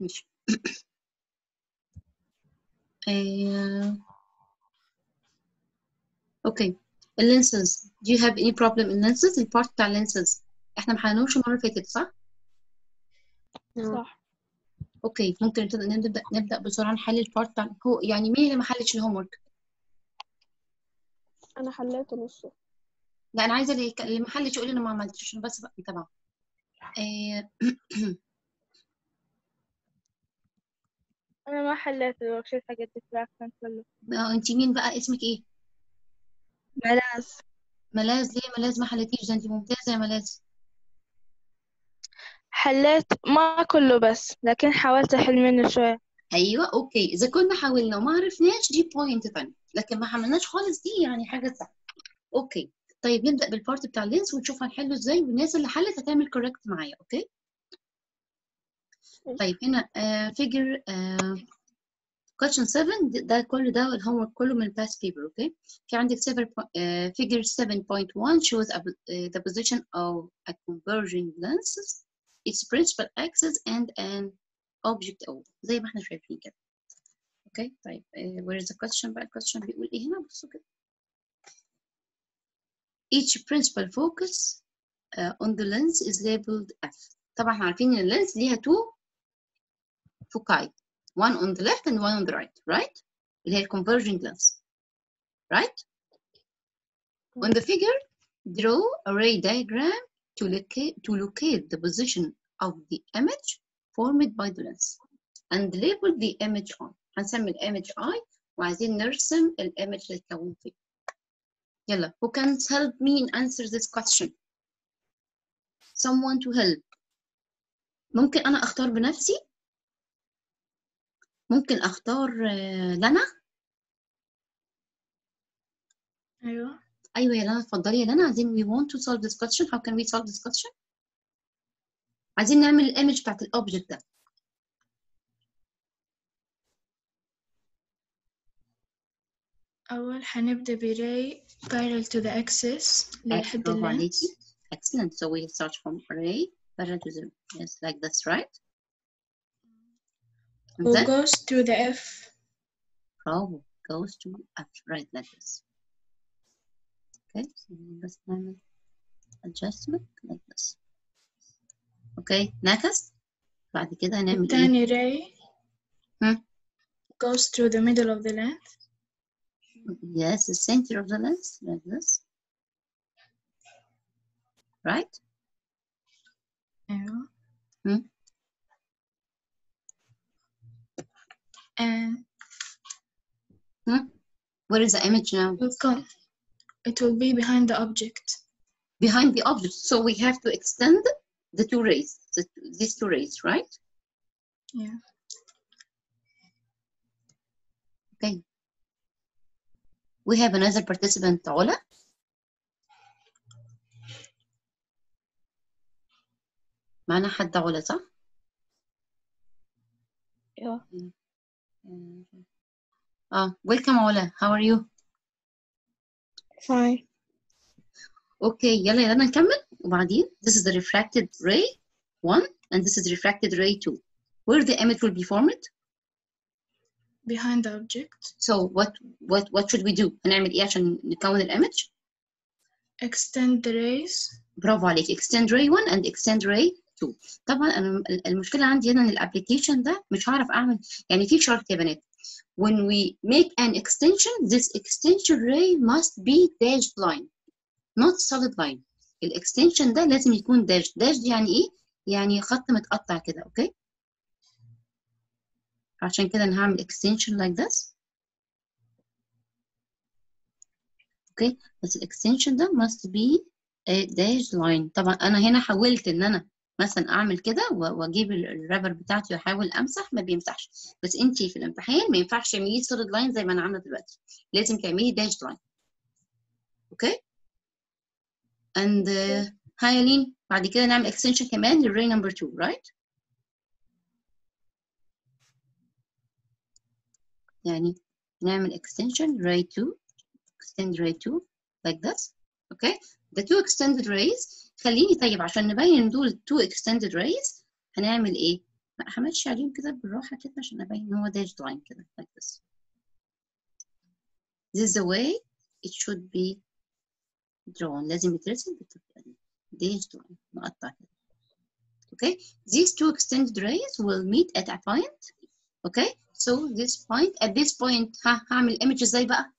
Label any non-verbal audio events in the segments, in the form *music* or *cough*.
ماشي. *coughs* آه، okay. ال lenses do you have any problem in lenses? ال part بتاع lenses. إحنا ما حلناهوش المرة اللي فاتت صح؟ صح. okay. ممكن نبدا نبدا نبدأ بسرعة نحل ال part بتاع هو يعني مين اللي ما حلش ال homework أنا حليت نصه. لا أنا عايزة اللي ما حلش يقول لي أنا ما عملتش عشان بس بقى متابعة آه، أنا ما حليت الورشة حق ال diffraction كله. انت مين بقى؟ اسمك إيه؟ ملاذ. ملاذ؟ ليه ملاذ ما حلتيش ده انت ممتازة يا ملاذ. حليت ما كله بس لكن حاولت أحل منه شوية. أيوه okay. إذا كنا حاولنا وما عرفناش دي point ثانية لكن ما حملناش خالص دي يعني حاجة سهلة. okay. طيب نبدأ بال part بتاع ال lens ونشوف هنحله إزاي والناس اللي حلت هتعمل correct معايا okay؟ طيب هنا figure question 7 ده- كل ده ال homework كله من ال past paper okay في عندك figure 7.1 shows uh, the position of a converging lenses its principal axis and an object O زي ما إحنا شايفين كده أوكي طيب uh, where is the question بقى الكويشن بيقول إيه هنا بصوا كده each principal focus uh, on the lens is labeled F طبعا إحنا عارفين ان اللينس ليها two foci one on the left and one on the right right اللي هي converging lens right on the figure draw a ray diagram to locate to locate the position of the image formed by the lens and label the image on هنسمي الامج I وعايزين نرسم الامج اللي اتكون فيه يلا who can help me and answer this question someone to help ممكن انا اختار بنفسي ممكن اختار آه، لنا أيوه أيوه يا لنا اتفضلي يا لنا عايزين we want to solve this question how can we solve this question عايزين نعمل الايمج بتاعت الاوبجكت ده أول حنبدأ براي parallel to the axis لحد اللينس excellent so we start from array parallel to the yes like this right who then goes to the F برافو goes to up right like this okay so بس نعمل adjustment like this okay next بعد كده هنعمل ايه التاني ray هم؟ goes through the middle of the length yes the center of the lens like this right أيوة هم؟ and Hmm? Where is the image now? will come it will be behind the object Behind the object. So we have to extend the two rays, the, these two rays, right? yeah Okay. We have another participant, Ola. معنا حد علا صح؟ ايوه اه welcome علا how are you؟ fine اوكي يلا يلا نكمل وبعدين this is the refracted ray 1 and this is refracted ray 2 where the image will be formed behind the object so what what what should we do هنعمل ايه عشان نكون الامج extend the rays برافو عليك extend ray 1 and extend ray 2 طبعا أنا المشكلة عندي هنا إن ال application ده مش هعرف أعمل يعني في شرط يا بنات. When we make an extension this extension ray must be dashed line not solid line. ال extension ده لازم يكون dashed. Dashed يعني إيه؟ يعني خط متقطع كده okay؟ عشان كده أنا هعمل extension like this. okay؟ بس ال extension ده must be a dashed line. طبعا أنا هنا حاولت إن أنا مثلا أعمل كده وأجيب ال- الرابر بتاعتي وأحاول أمسح ما بيمسحش. بس انت في الامتحان ما ينفعش تعمليه solid line زي ما أنا عاملة دلوقتي. لازم تعملي dashed line. أوكي؟ And uh, هاي لين بعد كده نعمل extension كمان للray number 2 right? يعني نعمل extension ray 2 extend ray 2 like this. okay the two extended rays خليني طيب عشان نبين دول two extended rays هنعمل إيه لا همشي عليهم كده بالراحة كده عشان أبين إن هو داش لاين كده like this This is the way it should be drawn لازم يترسم بالطريقة دي dash line مقطع كده okay these two extended rays will meet at a point okay so this point at this point ها هعمل image إزاي بقى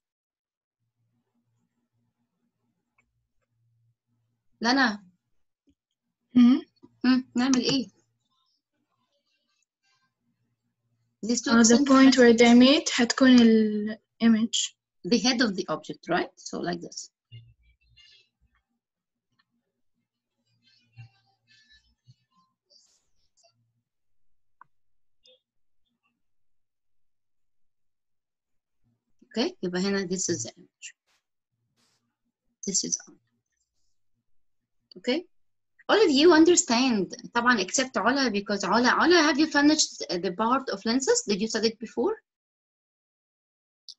لنا Hmm? هم نعمل ايه these two Uh, the extended point rays where they meet هتكون ال image. the head of the object right so like this okay يبقى هنا this is the image this is on okay All of you understand. طبعا except Ola because Ola Ola have you finished the part of lenses? Did you study it before?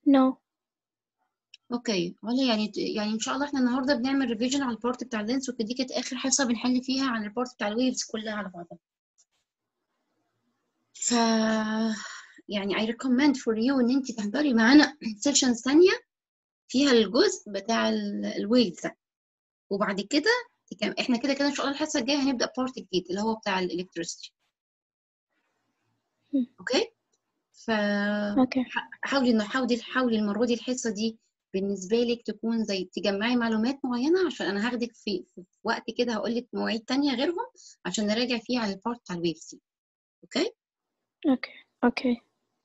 No. okay ولا يعني يعني إن شاء الله إحنا النهارده بنعمل revision على ال part بتاع ال lens وكده دي كانت آخر حصة بنحل فيها عن ال part بتاع ال waves كلها على بعضها. ف يعني I recommend for you إن أنت تحضري معانا sessions ثانية فيها الجزء بتاع ال waves ده. وبعد كده تكم- إحنا كده كده إن شاء الله الحصة الجاية هنبدأ part جديد اللي هو بتاع ال electricity مم. okay ف Okay. حاولي حاولي حاولي المرة دي الحصة دي بالنسبة لك تكون زي تجمعي معلومات معينة عشان أنا هاخدك في, في وقت كده هقول لك مواعيد تانية غيرهم عشان نراجع فيها على ال part بتاع ال waves دي okay Okay. Okay.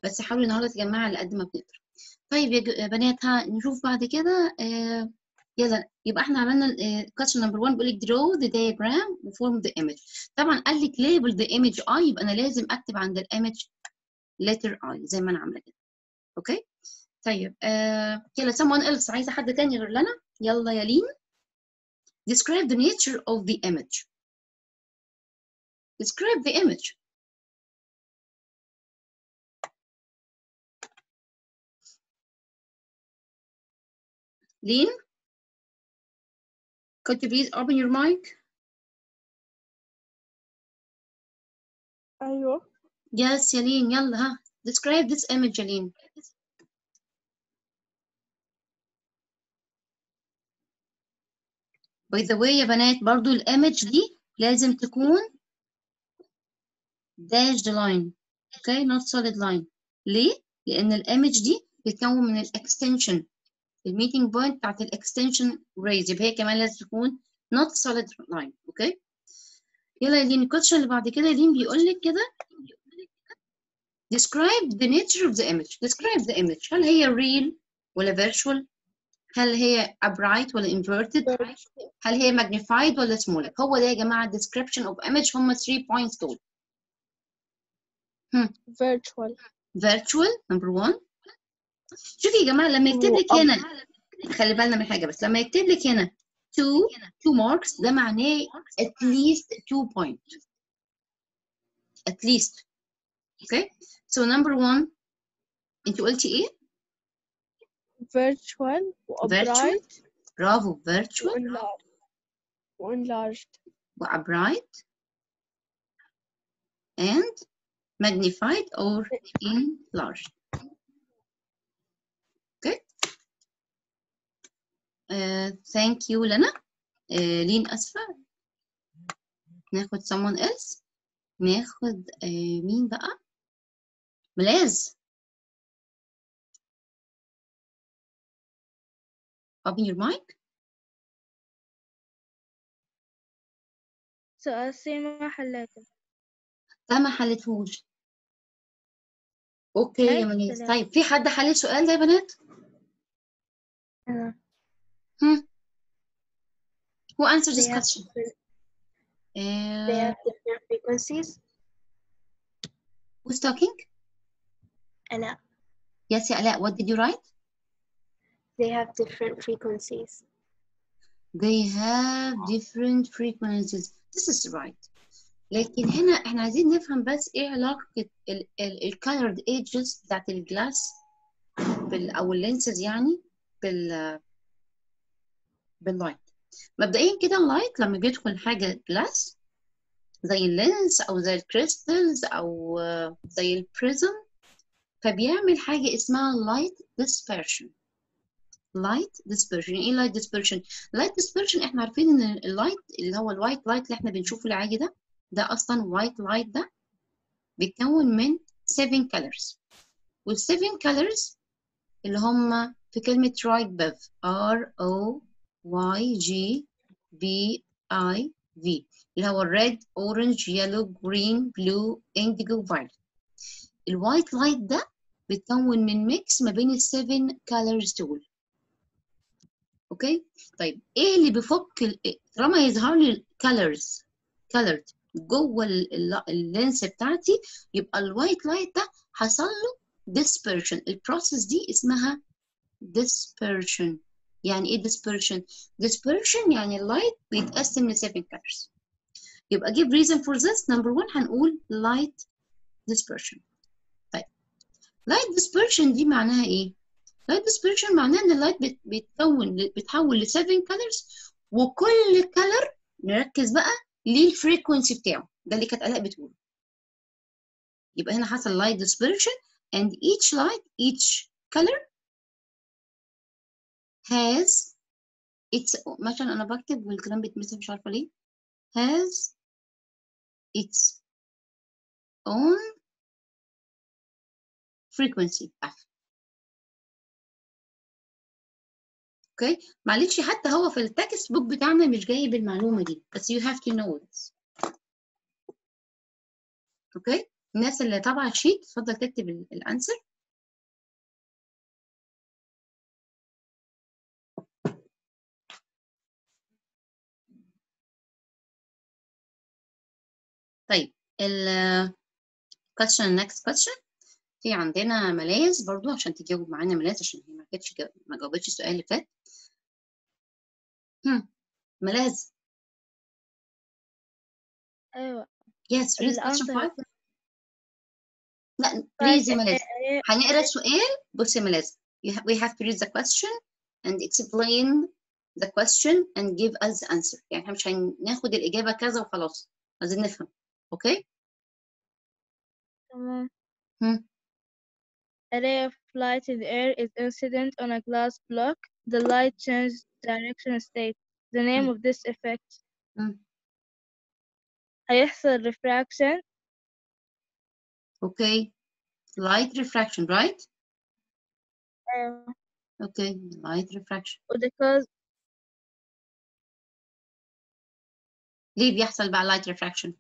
بس حاولي النهارده تجمعي على قد ما بنقدر طيب يا بنات ها نشوف بعد كده آه يلا يبقى إحنا عملنا question number 1 بيقول لك draw the diagram و form the image. طبعا قال لك label the image I يبقى أنا لازم أكتب عند ال image letter I زي ما أنا عاملة كده. okay؟ طيب آه يلا someone else. عايزة حد تاني غير لنا؟ يلا يا لين. describe the nature of the image. describe the image. لين؟ Could you please open your mic أيوه. yes لين يلا ها describe this image لين by the way يا بنات برضو ال image دي لازم تكون dashed line okay not solid line ليه؟ لأن الايمج دي بتتكون من الاكستنشن الميتنج بوينت بتاعت الاكستنشن ريز يبقى هي كمان لازم تكون not solid line اوكي يلا يا لين الكوتشن اللي بعد كده لين بيقول لك كده describe the nature of the image describe the image هل هي real ولا virtual هل هي upright ولا inverted هل هي magnified ولا smaller هو ده يا جماعة description of image هم 3 points دول Virtual. virtual number one شوفي يا جماعة لما يكتب لك هنا خلي بالنا من حاجة بس لما يكتب لك هنا two two marks ده معناه at least two point at least okay so number one انت قلتي إيه Virtual. وupright. برافو virtual. وenlarged. وupright and magnified or enlarged okay thank you لنا لين أسفة ناخد someone else. ناخد uh, مين بقى؟ ملاز open your mic. سؤال C ما حليته. ده ما حلتهوش. okay يا ملاز. طيب في حد حل السؤال ده يا بنات؟ أنا. هم who answered this They have question different- uh, They have different frequencies. who's talking أنا. yes يا آلاء what did you write They have different frequencies. they have different frequencies this is right لكن هنا احنا عايزين نفهم بس ايه علاقة ال ال ال colored edges بتاعت الجلاس بال او اللينسز يعني بال بال light مبدئيا كده ال light لما بيدخل حاجة glass زي ال lens أو زي ال crystals أو آه، زي ال prism فبيعمل حاجة اسمها light dispersion. Light dispersion. إيه light dispersion light dispersion إحنا عارفين إن ال light اللي هو ال white light اللي إحنا بنشوفه العادي ده ده أصلا white light ده بيتكون من 7 colors. وال 7 colors اللي هم في كلمة Roy G. Biv R O Y G B I V. اللي هو red, orange, yellow, green, blue, indigo, violet. ال white light ده بيتكون من mix ما بين ال seven colors دول okay طيب. إيه اللي بيفك ال- طالما يظهر لي ال colors colored جوه ال- ال- lens بتاعتي يبقى ال white light ده حصل له dispersion. ال process دي اسمها dispersion. يعني إيه dispersion dispersion يعني ال light بيتقسم ل 7 colors يبقى give reason for this number one هنقول light dispersion طيب light dispersion دي معناها إيه light dispersion معناها ان ال light بيتكون بيتحول ل 7 colors وكل color نركز بقى ليه الفريكونسي بتاعه ده اللي كانت الاء بتقوله يبقى هنا حصل light dispersion and each light each color has its مثلا أنا بكتب والكلام بيتمسح مش عارفة ليه. has its own frequency. F okay معلش حتى هو في ال textbook بتاعنا مش جايب المعلومة دي بس you have to know this okay الناس اللي طبعا ال sheet تفضل تكتب ال- answer. طيب ال question next question. في عندنا ملاذ برضو عشان تجاوب معانا ملاذ عشان هي ما كانتش ما جاوبتش السؤال اللي فات. ملاذ أيوة. Yes read question 5 لا please يا ملاذ هنقرأ السؤال بص يا ملاذ we have to read the question and explain the question and give us the answer. يعني إحنا مش هناخد الإجابة كذا وخلاص. عايزين نفهم. اوكي تمام هم. A ray of light in the air is incident on a glass block. The light changes direction and state. The name Hmm. of this effect Hmm. هيحصل refraction okay light refraction right أيوة okay light refraction وده cause ليه بيحصل بقى light refraction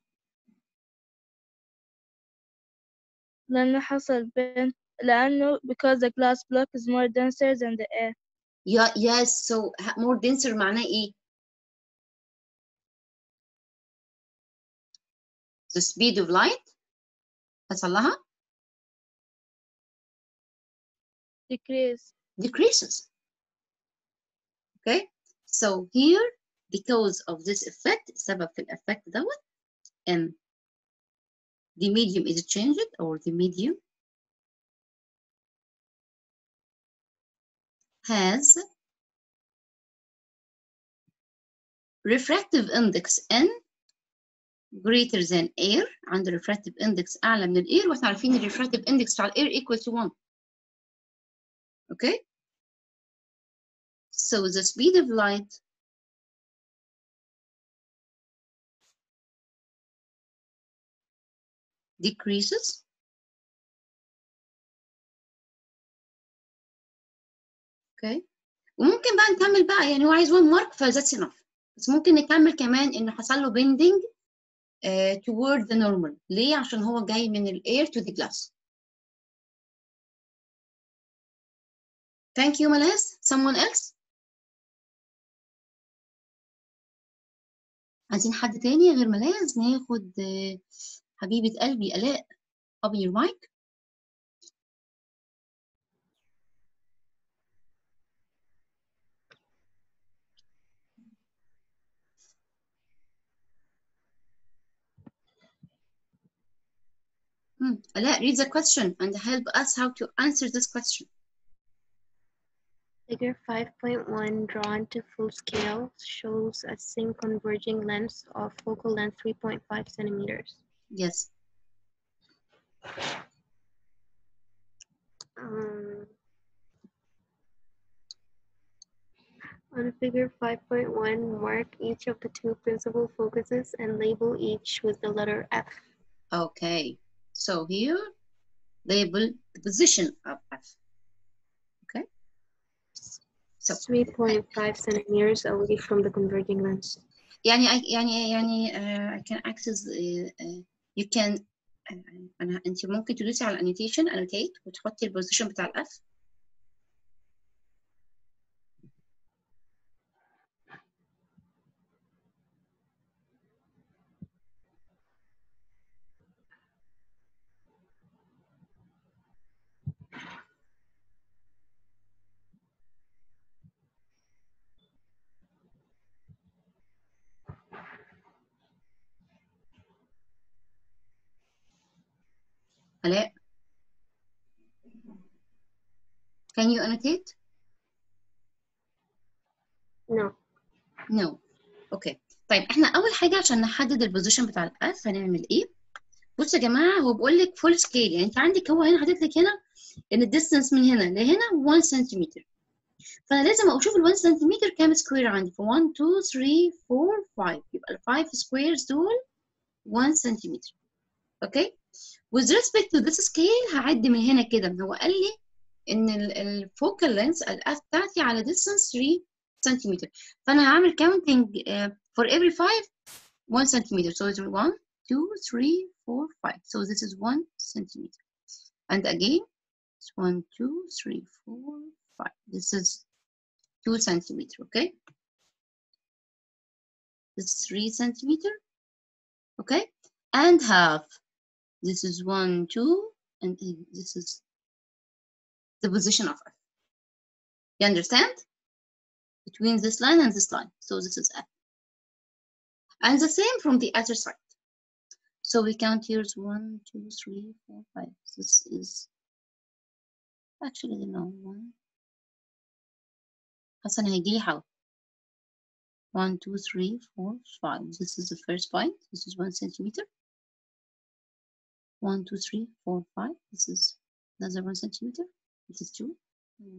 لأنه حصل بين لأنه because the glass block is more denser than the air. yeah yes so ha- more denser معناه ايه the speed of light حصل لها Decrease. decreases. Okay, so here because of this effect سبب في الeffect دوت and the medium is changed or the medium has refractive index n greater than air عنده refractive index أعلى من الاير واحنا عارفين ال refractive index بتاع الاير equal to 1 okay so the speed of light decreases. Okay. وممكن بقى نكمل بقى. يعني هو عايز one mark ف that's enough. بس ممكن نكمل كمان انه حصل له bending uh, toward the normal. ليه؟ عشان هو جاي من ال air to the glass. Thank you ملاذ someone else? عايزين حد تاني غير ملاذ ناخد آه، حبيبة قلبي آلاء open your mic Hmm. آلاء read the question and help us how to answer this question Figure 5.1 drawn to full scale shows a syn converging lens of focal length 3.5 centimeters. Yes. Um, on figure 5.1, mark each of the two principal focuses and label each with the letter F. Okay. So here, label the position of F. Okay. So 3.5 centimeters away from the converging lens. يعني I- يعني يعني uh, I can access uh, uh, you can أنت ممكن تدوسي على annotation annotate وتحطي البوزيشن بتاع الأف آلاء Can you annotate? No. No. okay طيب إحنا أول حاجة عشان نحدد ال position بتاع ال F هنعمل إيه؟ بصوا يا جماعة هو بيقول لك full scale يعني أنت عندك هو هنا حاطط لك هنا إن ال distance من هنا لهنا 1 سنتيمتر فأنا لازم أشوف ال 1 سنتيمتر كام square عندي. ف 1 2 3 4 5 يبقى ال 5 squares دول 1 سنتيمتر أوكي with respect to this scale هعد من هنا كده. هو قال لي ان الفوكال لينس الاف بتاعتي على distance 3 سنتيمتر فانا هعمل counting uh, for every 5 1 centimeter so it's 1 2 3 4 5 so this is 1 centimeter and again it's 1 2 3 4 5 this is 2 centimeter okay this is 3 centimeter okay and half this is 1 2 and this is the position of F you understand between this line and this line so this is F and the same from the other side so we count here's one, two, three, four, five. This is actually no one. Hassan هيجيلي how? One, two, three, four, five. This is the first point. This is one centimeter. One, two, three, four, five. This is another one centimeter. This is two.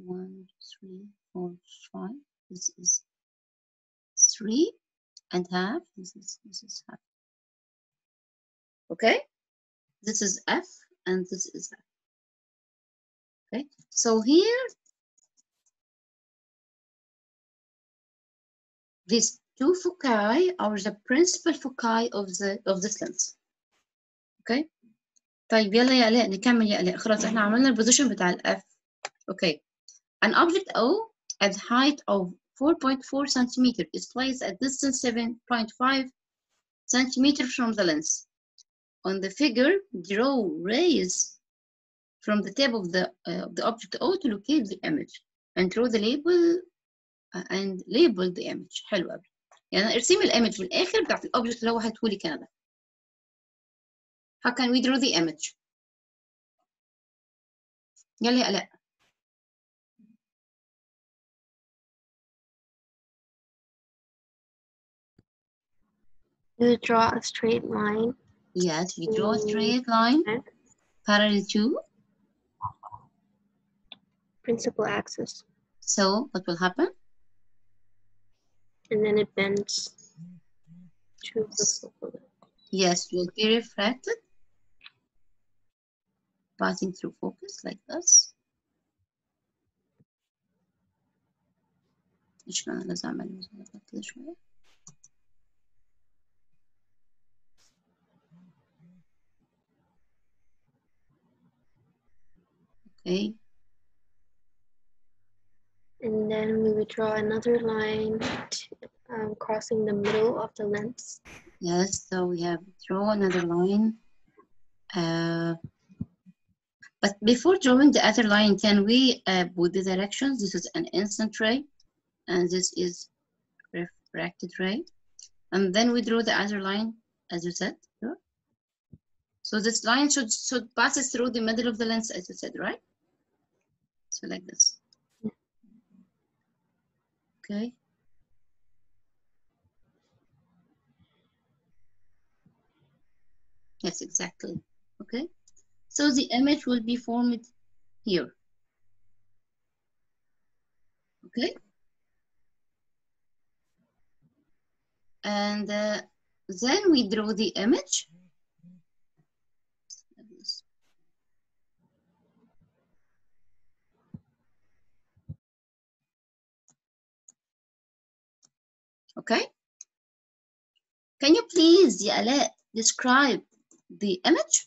One, three, four, five. This is three and half. This is this is half. Okay, this is F and this is F. Okay, so here these two foci are the principal foci of the of this lens. Okay, طيب يلا يا آلاء نكمل يا آلاء خلاص احنا عملنا البوزيشن بتاع ال F. Okay, an object O at height of 4.4 centimeter is placed at distance 7.5 centimeter from the lens. On the figure, draw rays from the tip of the uh, the object O to locate the image and draw the label uh, and label the image. حلو قوي. يعني ارسمي الايمج في الاخر بتاعت الاوبجكت اللي هو هاتهولي كده ده. How can we draw the image? يلا يا آلاء. You draw a straight line. Yes, we draw a Mm, straight line okay. parallel to. principal axis, So what will happen? and then it bends to the focal length. Yes, will be refracted, passing through focus like this. مش معنى لازم أعمل مثلا كده Okay, And then we would draw another line um, crossing the middle of the lens. yes, so we have draw another line. Uh, but before drawing the other line, can we uh, put the directions? This is an instant ray, and this is refracted ray. And then we draw the other line, as you said. Sure. So this line should, should passes through the middle of the lens, as you said, right? So like this. Okay. Yes, exactly. Okay. So the image will be formed here. Okay. And uh, then we draw the image. Okay? Can you please, Yalet, describe the image?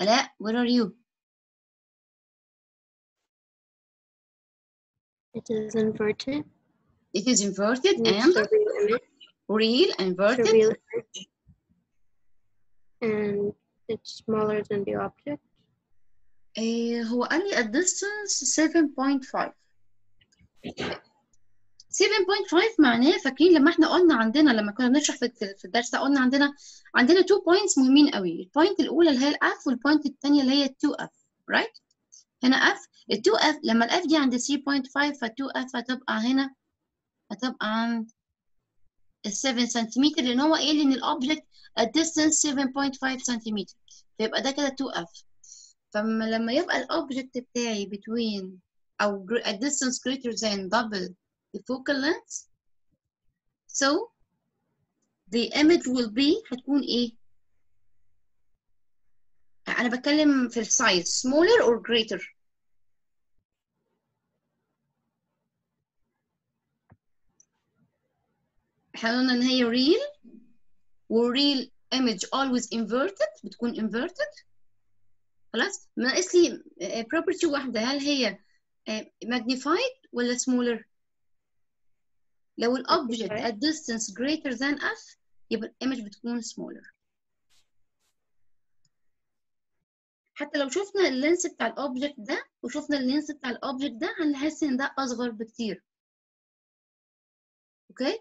Ale, where are you? It is inverted. It is inverted and real, inverted. real inverted. And it's smaller than the object. إيه هو قال لي a distance 7.5 7.5 معناه فاكرين لما إحنا قلنا عندنا لما كنا بنشرح في الدرس ده قلنا عندنا عندنا two points مهمين قوي. ال point الأولى اللي هي ال F وال point الثانية اللي هي 2f right هنا f ال 2f لما ال F دي عند 3.5 ف 2f هتبقى هنا هتبقى عند ال 7 سنتيمتر لأن هو قايل إن ال object a distance 7.5 سنتيمتر فيبقى ده كده 2f فلما لما يبقى الاوبجكت بتاعي between او gr- a distance greater than double the focal length so the image will be هتكون ايه انا بتكلم في السايز smaller or greater احنا قلنا ان هي real و real image always inverted بتكون inverted. خلاص؟ ناقص لي آه، property واحدة. هل هي آه، magnified ولا smaller لو ال object Magnified. at distance greater than f يبقى ال image بتكون smaller. حتى لو شفنا ال length بتاع ال object ده وشفنا ال length بتاع ال object ده هنحس إن ده أصغر بكتير. okay؟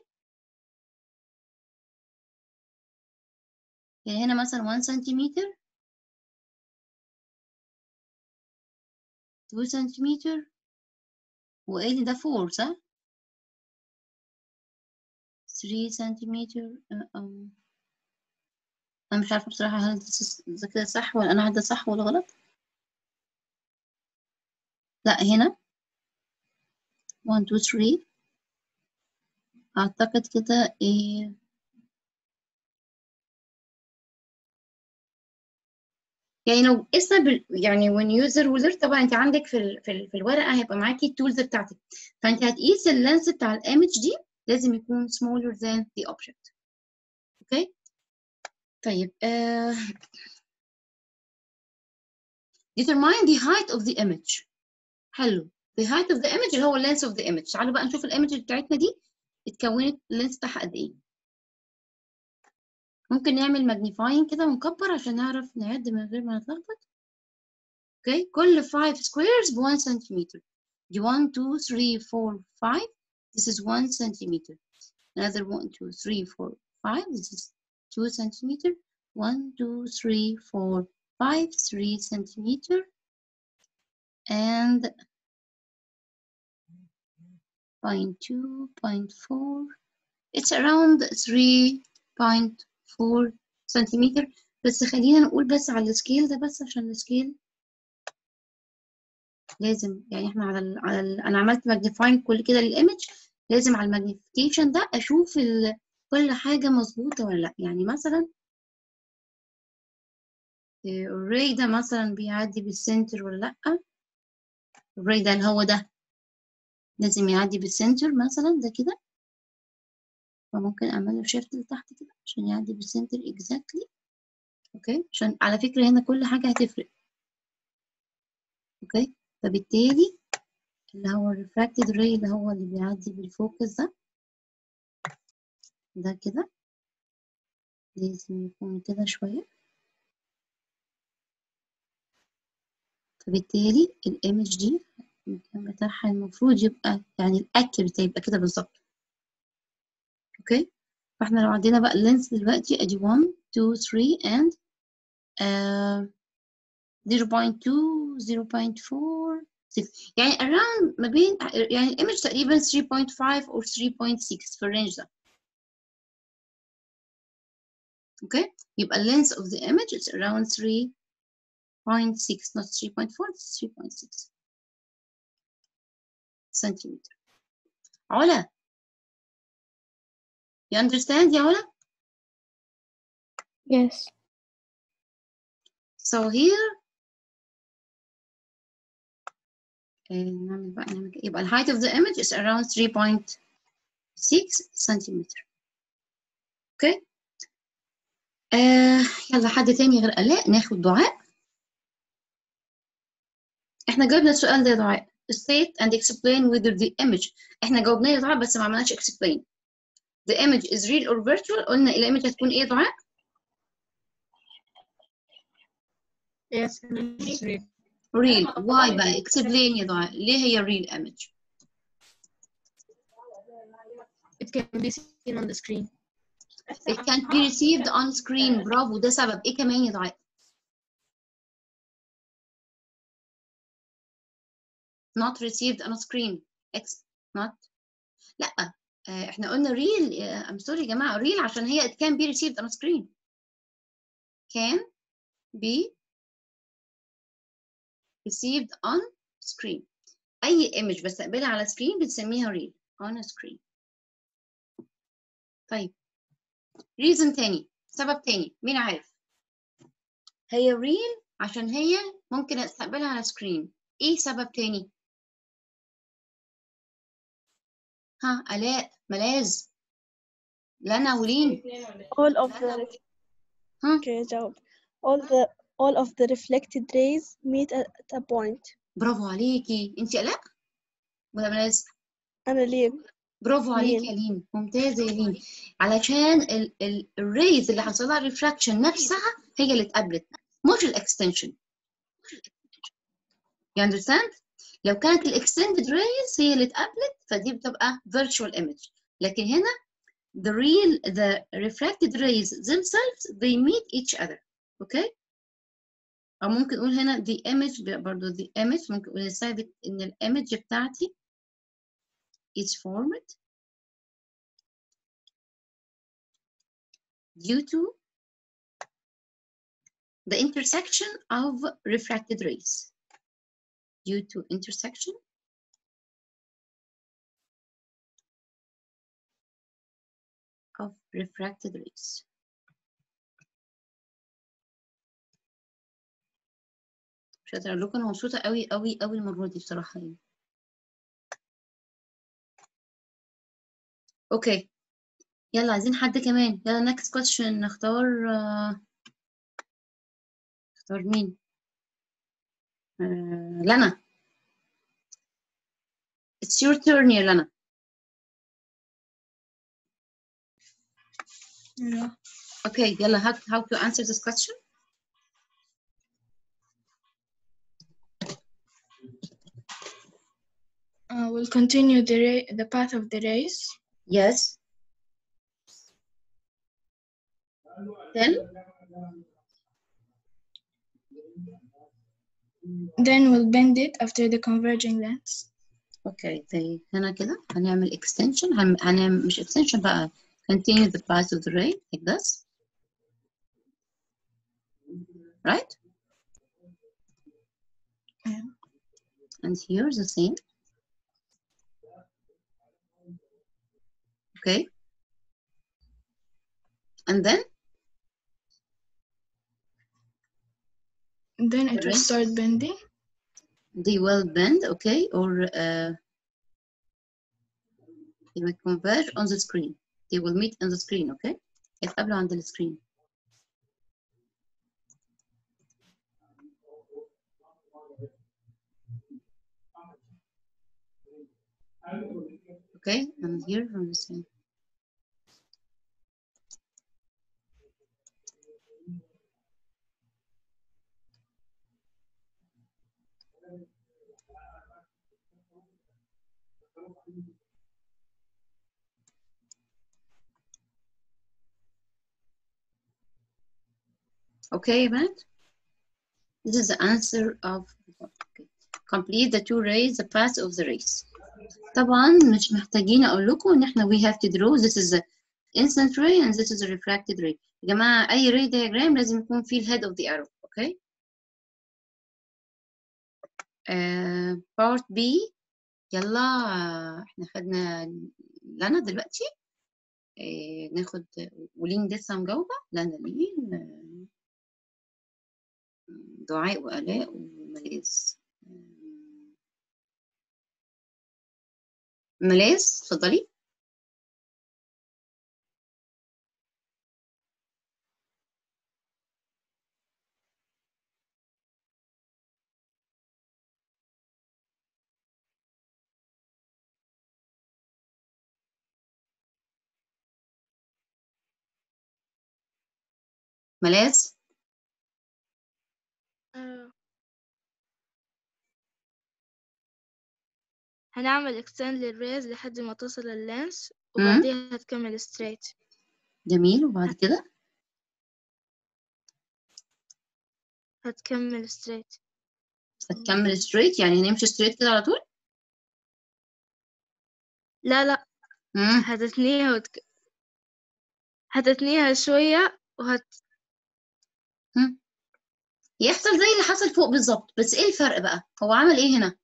يعني هنا مثلا 1 سنتيمتر 2 سنتيمتر لي ده 4 صح؟ 3 سنتيمتر أه، أم. أنا مش عارفة بصراحة هل ده- ده كده صح ولا أنا عدى صح ولا غلط. لا هنا. 1 2 3 أعتقد كده إيه؟ يعني لو بال... يعني when use ruler طبعا انت عندك في ال... في, ال... في الورقة هيبقى معاكي ال tools بتاعتك. فانت هتقيس ال length بتاع ال image دي لازم يكون smaller than the object. okay؟ طيب uh, determine the height of the image. حلو. the height of the image اللي هو length of the image. تعالوا بقى نشوف ال image بتاعتنا دي اتكونت ال length بتاعها قد إيه. ممكن نعمل magnifying كده ونكبر عشان نعرف نعد من غير ما نتلخبط أوكي كل 5 squares ب 1 سنتيمتر دي 1 2 3 4 5 this is 1 centimeter another 1 2 3 4 5 this is 2 centimeter 1 2 3 4 5 3 centimeter and point 2 point 4 it's around 3.4 centimeter بس خلينا نقول بس على ال scale ده بس عشان ال scale لازم يعني إحنا على ال على ال أنا عملت magnifying كل كده لل image لازم على ال magnification ده أشوف كل حاجة مظبوطة ولا لأ. يعني مثلا ال ray ده مثلا بيعدي بال center ولا لأ؟ ال ray ده اللي هو ده لازم يعدي بال center مثلا ده كده؟ فممكن اعمل له shift لتحت كده عشان يعدي بال center exactly okay عشان على فكرة هنا كل حاجة هتفرق. okay فبالتالي اللي هو ال refracted ray اللي هو اللي بيعدي بال focus ده ده كده. لازم يكون كده شوية. فبالتالي ال image دي بتاعها المفروض يبقى يعني ال accurate يبقى كده بالظبط. okay فاحنا لو عندنا بقى ال lens دلوقتي ادي 1 2 3 and uh, 0.2 0.4 6 يعني around ما بين يعني ال image تقريبا 3.5 or 3.6 في ال range ده. okay يبقى length of the image is around 3.6 not 3.4 it's 3.6 centimeter. علا. You understand علا Yes. so here. نعمل بقى نعمل كده. يبقى ال height of the image is around 3.6 centimeter. أوكي آه يلا حد تاني غير آلاء ناخد دعاء. إحنا جاوبنا السؤال ده يا دعاء. State and explain whether the image. إحنا جاوبناه يا دعاء بس ما عملناش explain. The image is real or virtual قلنا الإيمج هتكون إيه يا دعاء Yes, it's real. real why بقى explain يا دعاء ليه هي real image It can be seen on the screen. it can't be received on screen برافو ده سبب إيه كمان يا دعاء not received on screen Ex not لا آه، إحنا قلنا real آه، I'm sorry يا جماعة real عشان هي it can be received on screen. Can be received on screen. أي image بستقبلها على screen بنسميها real on screen. طيب. Reason تاني سبب تاني مين عارف؟ هي real عشان هي ممكن أستقبلها على screen. إيه سبب تاني؟ ها آلاء ملاذ. لنا ولين all of the okay جاوب. All the all of the reflected rays meet at a point. برافو عليكي. انت آلاء ولا ملاذ؟ أنا ليه برافو عليك لين. يا لين. ممتازة يا لين. علشان ال ال ال rays اللي حصل لها refraction نفسها هي اللي اتقابلت مش ال extension you understand? لو كانت ال extended rays هي اللي اتقابلت فدي بتبقى virtual image. لكن هنا the real the refracted rays themselves they meet each other okay او ممكن نقول هنا the image برضو the image ممكن نقول نستخدم ان الايمج بتاعتي is formed due to the intersection of refracted rays due to intersection refracted rays مش قادرة أقول لكم أنا مبسوطة قوي قوي قوي المرة دي بصراحة يعني. أوكي. يلا عايزين حد كمان. يلا next question. نختار آه، نختار مين؟ آه، لنا. It's your turn يا لنا. Yeah. okay يلا how, how to answer this question Uh, we'll continue the ray, the path of the rays. yes then Then we'll bend it after the converging lengths. okay زي هنا كده هنعمل extension هن- هنعمل مش extension بقى continue the path of the ray like this right? Yeah. and here's the same okay. And then? Then it will start bending. they will bend okay or uh, they will converge on the screen they will meet on the screen okay يتقابلوا عند السكرين okay and here from the same Okay بنات This is the answer of okay. complete the two rays the path of the rays طبعا مش محتاجين أقول لكم ان إحنا we have to draw this is the instant ray and this is the refracted ray يا جماعة اي ray diagram لازم يكون فيه ال head of the arrow okay uh, part B يلا إحنا خدنا لنا دلوقتي آه، ناخد ولين لسه مجاوبة لنا لين آه، دعاء وآلاء وملاذ. ملاذ اتفضلي. ملاذ. آه. هنعمل extend لل rays لحد ما توصل ال lens وبعديها هتكمل straight. جميل. وبعد كده؟ هتكمل straight. هتكمل straight يعني نمشي straight كده على طول؟ لا لا. مم. هتتنيها وتك... هتتنيها شوية وهت يحصل زي اللي حصل فوق بالظبط بس إيه الفرق بقى هو عمل إيه هنا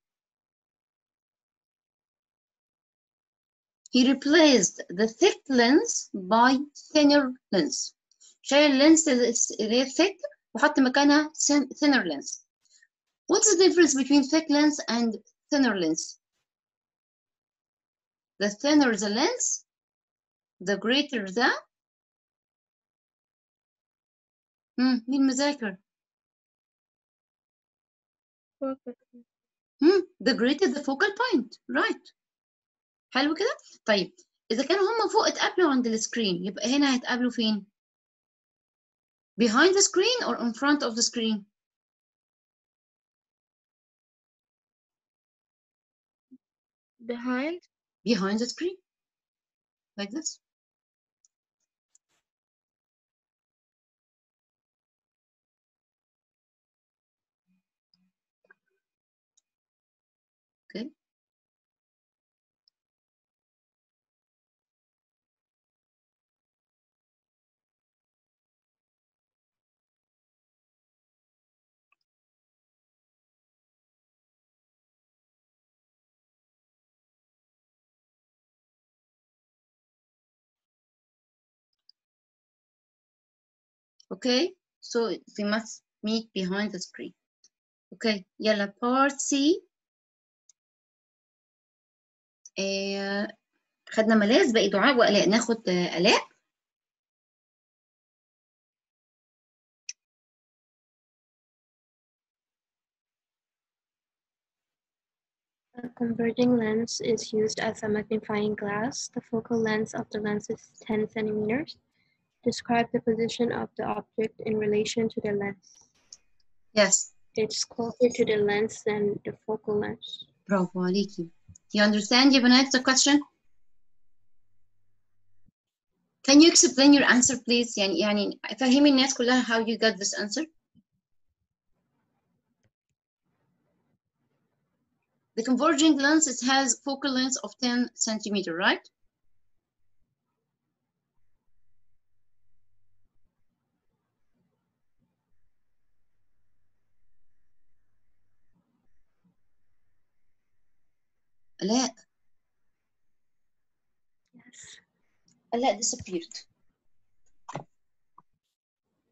he replaced the thick lens by thinner lens شال اللينس اللي هي thick وحط مكانها thin- thinner lens what's the difference between thick lens and thinner lens the thinner the lens the greater the. مين مذاكر. the greater the focal point right حلو كده طيب اذا كانوا هم فوق اتقابلوا عند السكرين يبقى هنا هيتقابلوا فين behind the screen or in front of the screen behind behind the screen like this okay so they must meet behind the screen okay يلا part C آه خدنا ملاذ باقي دعاء وآلاء ناخد آه، آلاء A converging lens is used as a magnifying glass. The focal length of the lens is 10 centimeters. Describe the position of the object in relation to the lens. yes It's closer to the lens than the focal length. برافو عليكي you understand يا بنات the question can you explain your answer please يعني يعني فهمي الناس كلها how you got this answer The converging lens it has focal length of 10 centimeter, right? Alaa. Yes. Alaa disappeared.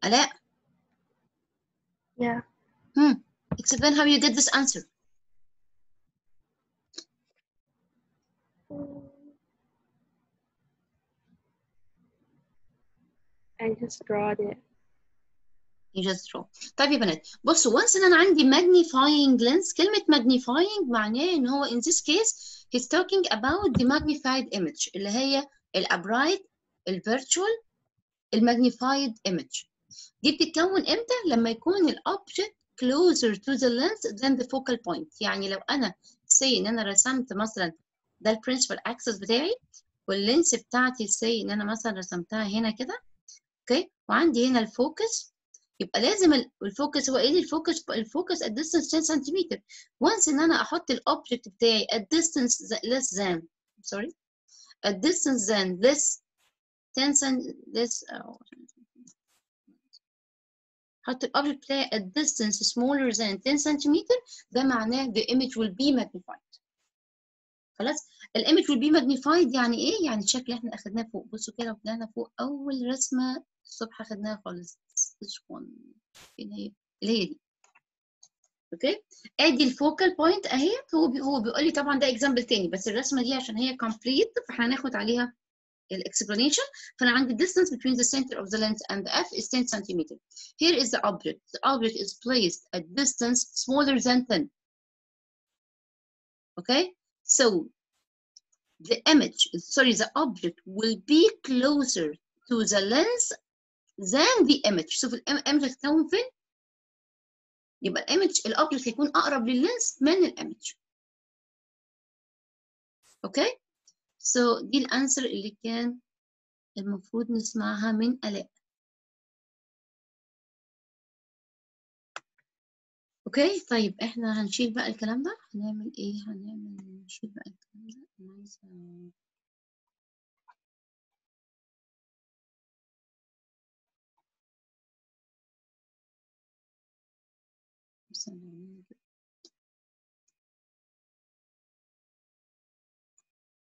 Alaa. Yeah. Hmm. Explain how you did this answer. I just brought it. You just draw. طيب يا بنات بصوا once إن أنا عندي magnifying lens كلمة magnifying معناه إن هو in this case he's talking about the magnified image اللي هي ال upright ال virtual ال magnified image. دي بتتكون إمتى؟ لما يكون ال object closer to the lens than the focal point. يعني لو أنا say إن أنا رسمت مثلا ده ال principal axis بتاعي وال lens بتاعتي say إن أنا مثلا رسمتها هنا كده أوكي وعندي هنا ال focus يبقى لازم ال- ال focus هو إيه ال focus ال focus at distance 10 سنتيمتر once إن أنا أحط ال object بتاعي at distance less than. Sorry. At distance than less 10 cent less أو- حط ال object بتاعي at distance smaller than 10 سنتيمتر ده معناه the image will be magnified. خلاص؟ ال image will be magnified يعني إيه؟ يعني الشكل اللي إحنا أخدناه فوق. بصوا كده وطلعنا فوق أول رسمة الصبح أخدناها خالص. this one فين هي اللي هي دي اوكي ادي الفوكال بوينت اهي هو بي هو بيقول لي طبعا ده اكزامبل تاني بس الرسمه دي عشان هي complete فاحنا هناخد عليها الاكسبلانيشن فانا عندي distance between the center of the lens and the f is 10 centimeter here is the object the object is placed at distance smaller than 10 okay so the image sorry the object will be closer to the lens than the image. شوف ال image هتتكون فين؟ يبقى ال image ال object هيكون أقرب لل lens من ال image okay so دي ال answer اللي كان المفروض نسمعها من ألاء. okay طيب إحنا هنشيل بقى الكلام ده. هنعمل إيه؟ هنعمل نشيل بقى الكلام ده. استنى.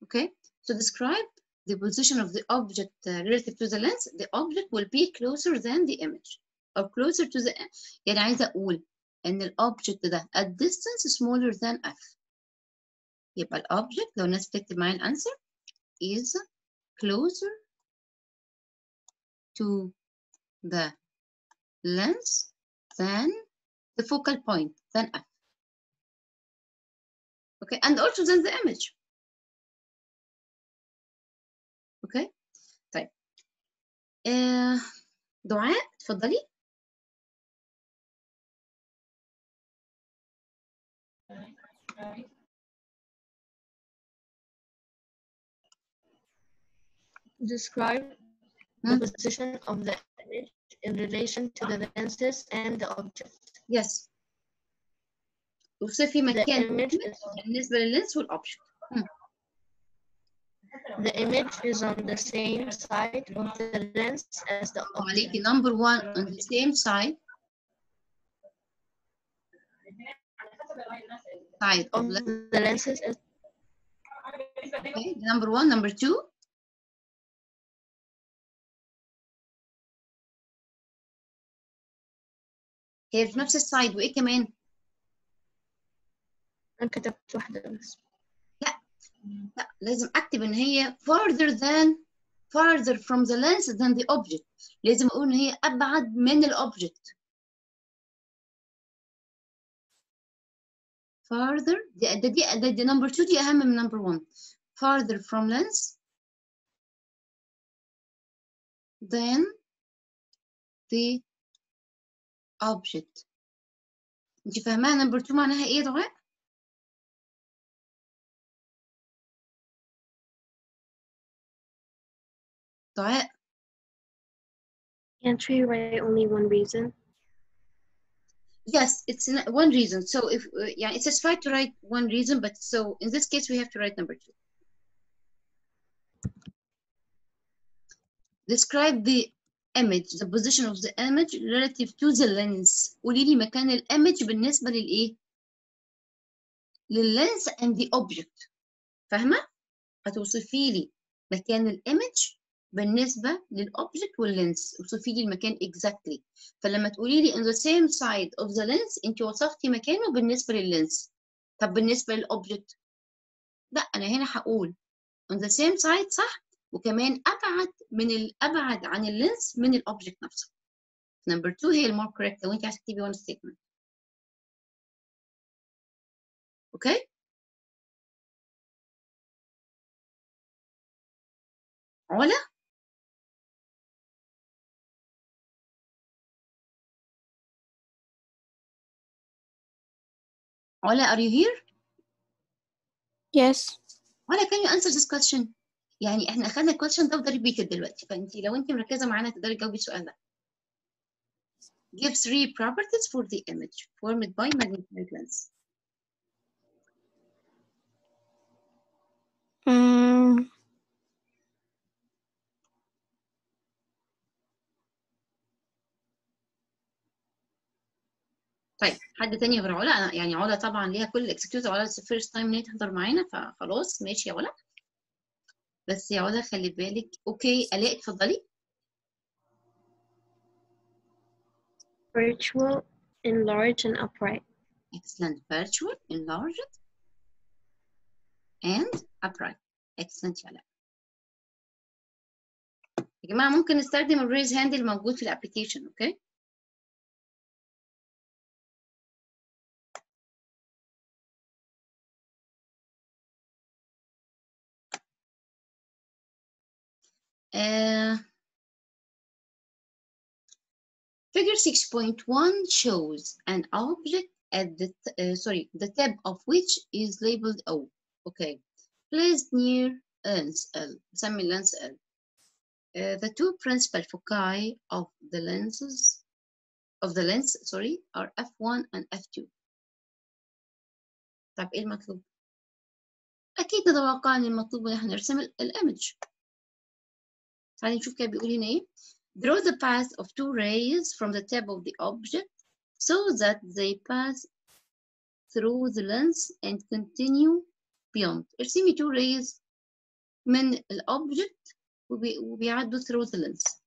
Okay, so describe the position of the object uh, relative to the lens. The object will be closer than the image or closer to the يعني عايزة أقول إن ال object ده at distance smaller than f. يبقى ال object لو الناس بتكتب معايا ال answer is closer to the lens than the focal point than f. Okay, and also than the image. اوكي طيب آه دعاء اتفضلي Describe Hmm. the position of the image in relation to the lenses and the object. يس وصفي The مكان image is بالنسبة لللينس والأوبجكت the image is on the same side of the lens as the object. عليكي number one on the same side side of Of lens the lenses as okay number one number two هي في نفس ال side وإيه كمان؟ أنا كتبت واحدة بس. لا لازم أكتب إن هي farther than farther from the lens than the object. لازم أقول إن هي أبعد من ال object farther دي ده دي ده دي number two دي أهم من number one. farther from lens than the object انت فاهماها number two معناها ايه يا دعاء؟ دعاء Can't we write only one reason? yes it's n- one reason so if uh, yeah it's just right to write one reason but so in this case we have to write number two describe the image the position of the image relative to the lens. قولي لي مكان ال image بالنسبة للإيه؟ لل lens and the object. فاهمة؟ هتوصفي لي مكان ال image بالنسبة لل object وال lens وصفي لي المكان exactly. فلما تقولي لي in the same side of the lens انت وصفتي مكانه بالنسبة لل lens طب بالنسبة لل object لا أنا هنا هقول on the same side صح؟ وكمان أبعد من الأبعد عن ال lens من ال object نفسه. Number two هي ال more correct لو أنت عايزة تكتبي one statement. okay علا؟ علا are you here? Yes. علا can you answer this question? يعني إحنا أخدنا الكويشن ده وده repeated دلوقتي. فانت لو انت مركزة معانا تقدري تجاوبي السؤال ده. Give three properties for the image. Formed by magnified lens Mm, طيب حد تاني غير علا؟ يعني علا طبعا ليها كل ال excuse علا. first time إن هي تحضر معانا فخلاص ماشي يا علا. بس يا علا خلي بالك. okay الاء اتفضلي. Virtual, enlarged, and upright. excellent. Virtual enlarged and upright. Excellent يا آلاء يا جماعة ممكن نستخدم ال raise hand الموجود في ال application okay؟ Uh, figure 6.1 shows an object at the t- uh, sorry the tip of which is labeled O. Okay, placed near lens L. نسمي lens L. Uh, the two principal foci of the lenses of the lens sorry are f1 and f2. طب ايه المطلوب؟ أكيد نتوقع إن المطلوب إن احنا نرسم الإيمج. تعالي نشوف كده بيقول هنا ايه draw the path of two rays from the tip of the object so that they pass through the lens and continue beyond ارسمي two rays من الأوبجكت وبي... وبيعدوا through the lens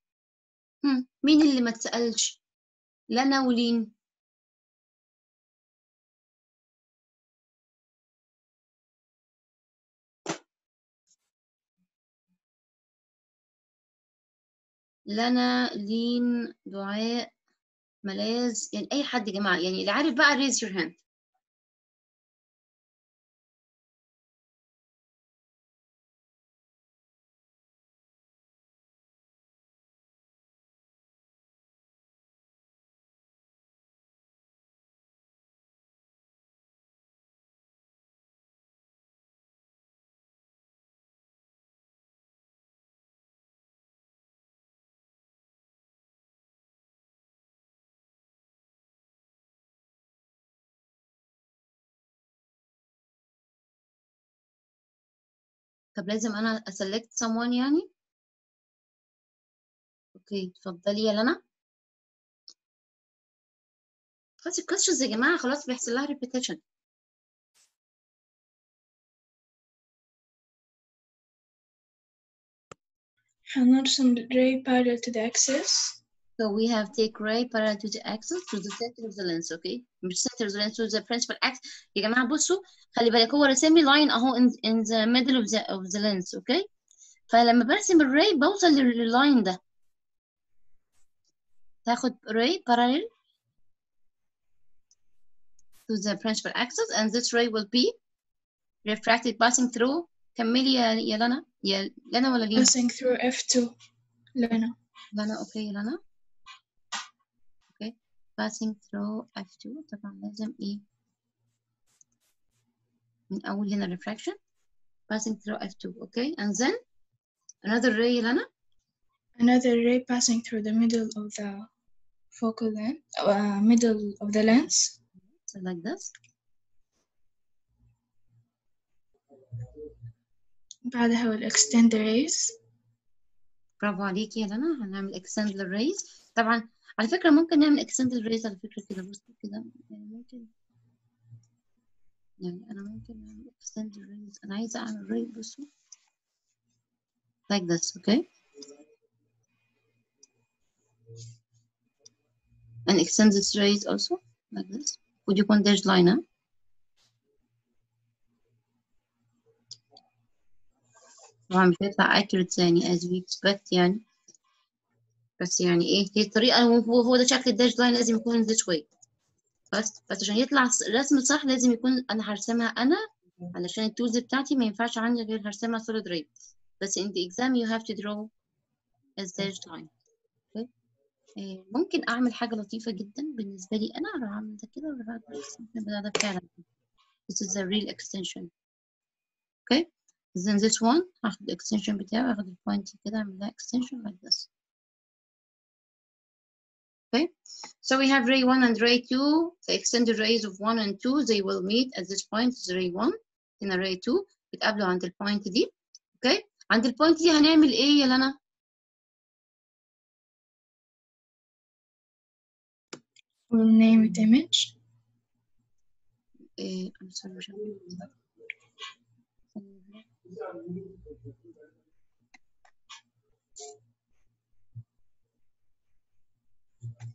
هم. مين اللي ما تسألش لنا ولين لنا لين دعاء ملاذ يعني أي حد يا جماعة يعني اللي عارف بقى raise your hand. طب لازم أنا اسلكت someone يعني؟ أوكي اتفضلي يا لنا. خلاص الكويشنز يا جماعة خلاص بيحصل لها repetition. هنرسم ray parallel to the axis? So we have take ray parallel to the axis to the center of the lens, okay? مش center of the lens to the principal axis. يا جماعة بصوا خلي بالك هو رسم لي line اهو in, in the middle of the of the lens, okay? فلما برسم الراي بوصل لللاين ده. تاخد ray parallel to the principal axis and this ray will be refracted passing through كملي يا يا لنا يا لنا ولا لين؟ passing through F2 لنا لنا اوكي يا لنا اوكي passing through F2 طبعا لازم ايه من اول هنا refraction passing through F2 okay and then another ray يا لنا another ray passing through the middle of the focal length uh, middle of the lens so like this بعدها will extend the rays برافو عليكي يا لنا هنعمل extend the rays طبعا على فكرة ممكن نعمل extend the rays على فكرة كده بصوا كده يعني ممكن يعني أنا ممكن أعمل extend the rays أنا عايزة أعمل ray بصوا like this okay and extend this rays also like this would you want dash line huh? طبعا مش هيطلع accurate يعني as we expect يعني بس يعني إيه هي الطريقة هو ده شكل ال dash line لازم يكون this way. بس بس عشان يطلع الرسم صح لازم يكون أنا هرسمها أنا علشان ال tools بتاعتي ما ينفعش عندي غير هرسمها solid ray بس in the exam you have to draw a dash line okay. إيه ممكن أعمل حاجة لطيفة جدا بالنسبة لي. أنا أروح أعمل ده كده وأروح أعمل ده فعلا. This is a real extension. Okay. Then this one هاخد ال extension بتاعي هاخد ال point كده أعمل لها extension like this. Okay, so we have ray 1 and ray 2. The extended rays of 1 and 2 they will meet at this point is ray 1 هنا ray 2 يتقابلوا عند البوينت دي. Okay, عند البوينت دي هنعمل ايه يا لنا؟ We'll name it image. إيه I'm sorry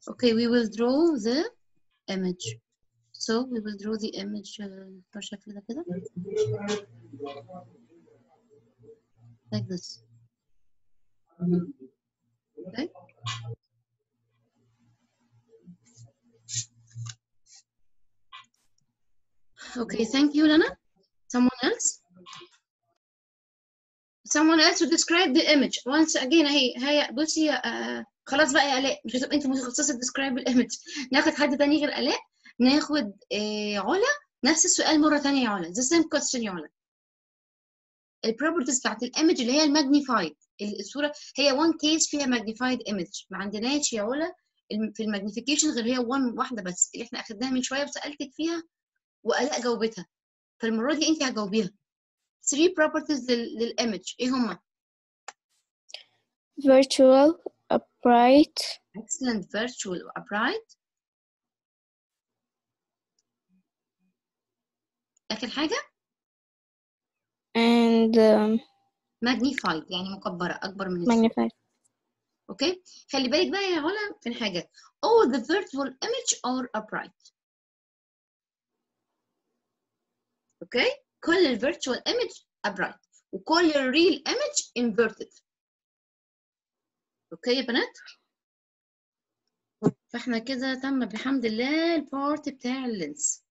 Okay, we will draw the image. So we will draw the image uh, بالشكل ده كده. Like this. Okay. Okay, thank you, Lana. Someone else? Someone else to describe the image. Once again, هي هي بصي آه خلاص بقى يا آلاء مش هتبقى انت متخصصة describe الإيمج. ناخد حد تاني غير آلاء ناخد آه علا نفس السؤال مرة تانية يا علا. The same question يا علا. ال properties بتاعت ال image اللي هي ال magnified الصورة هي one case فيها magnified image ما عندناش يا علا في ال magnification غير هي one واحدة بس اللي إحنا أخدناها من شوية وسألتك فيها وآلاء جاوبتها. فالمرة دي انت هتجاوبيها. three properties لل- لل image إيه هما؟ virtual, upright, excellent virtual upright آخر حاجة and um, magnified يعني مكبرة أكبر من magnified. okay خلي بالك بقى يا علا في حاجة all the virtual image are upright okay كل ال virtual image upright وكل ال real image inverted okay يا بنات؟ فإحنا كده تم بحمد الله ال part بتاع ال lens.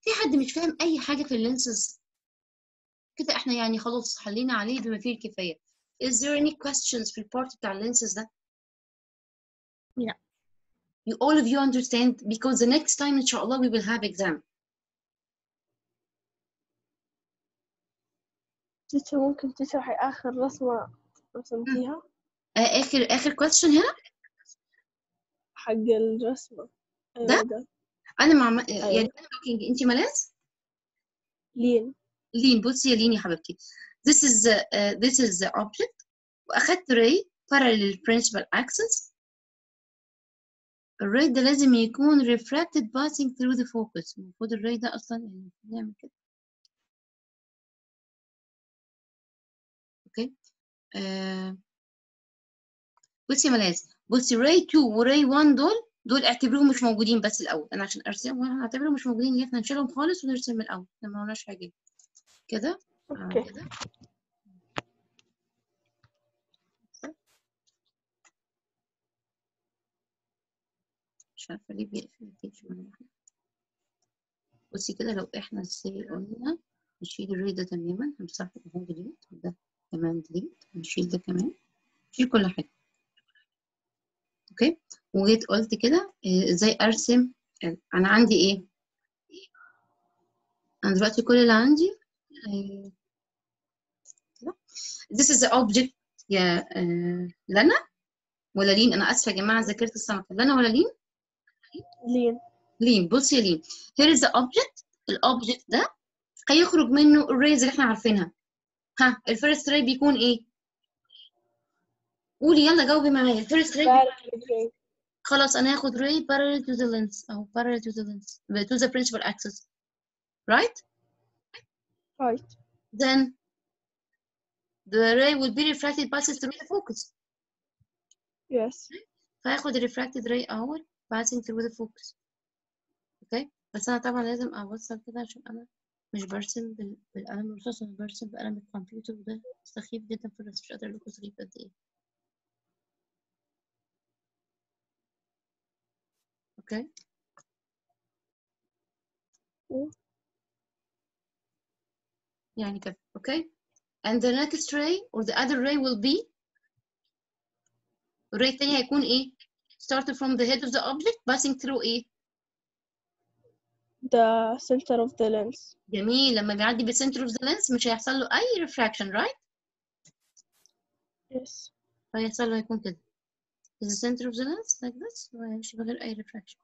في حد مش فاهم أي حاجة في ال lenses؟ كده إحنا يعني خلاص حلينا عليه بما فيه الكفاية. Is there any questions في ال part بتاع ال lenses ده؟ لا. you all of you understand because the next time إن شاء الله we will have exam. teacher ممكن تشرحي آخر رسمة رسمتيها؟ آه، آخر آخر question هنا؟ حق الرسمة. ده؟ أيوة ده؟ أنا مع م- أيوة. يعني أنا looking أنت ملاذ؟ لين. لين. بصي يا لين يا حبيبتي. This is uh, this is the object. وأخدت ray parallel principal axis. الray ده لازم يكون refracted passing through the focus. المفروض الray ده أصلا يعني نعمل كده. أوكي؟ آه. بصي يا ملاذ بصي ray 2 وray 1 دول دول اعتبروهم مش موجودين بس الأول. أنا عشان أرسمهم هنعتبرهم مش موجودين إحنا نشيلهم خالص ونرسم من إحنا ما قلناش حاجة. كده؟ آه، okay. كده؟ مش عارفة ليه بيقفل ال page. بصي كده لو إحنا سي قلنا نشيل ال ray ده تماما همسحه اهو delete وده كمان delete نشيل ده كمان. نشيل كل حاجة. okay؟ وجيت قلت كده إيه، إزاي أرسم أنا عندي إيه؟ أنا دلوقتي كل اللي عندي إيه، كده. This is the object يا آه، لنا. ولا لين؟ أنا آسفة يا جماعة ذاكرة السمكة. لنا ولا لين؟ لين. لين. بصي يا لين. Here is the object. ال object ده هيخرج منه ال rays اللي إحنا عارفينها. ها ال first ray بيكون إيه؟ قولي يلا جاوبي معايا. Parallel ray خلاص أنا هاخد ray parallel to the lens. أو parallel to the lens. To the principal axis. Right? Right. Then the ray will be refracted passes through the focus. Yes. فهاخد refracted ray اهو passing through the focus. أوكي بس أنا طبعا لازم أوصل كده عشان أنا مش برسم بال- بالقلم الرصاص أنا برسم بقلم الكمبيوتر وده سخيف جدا في الرسم مش قادرة أقول لكم سخيف قد إيه. اوكي مم. يعني كده اوكي and the next ray or the other ray will be الray التاني هيكون ايه started from the head of the object passing through ايه the center of the lens جميل لما بيعدي بالcenter of the lens مش هيحصل له اي refraction right yes فهيحصل له هيكون كده Is the center of the lens like this? وهيمشي بغير أي refraction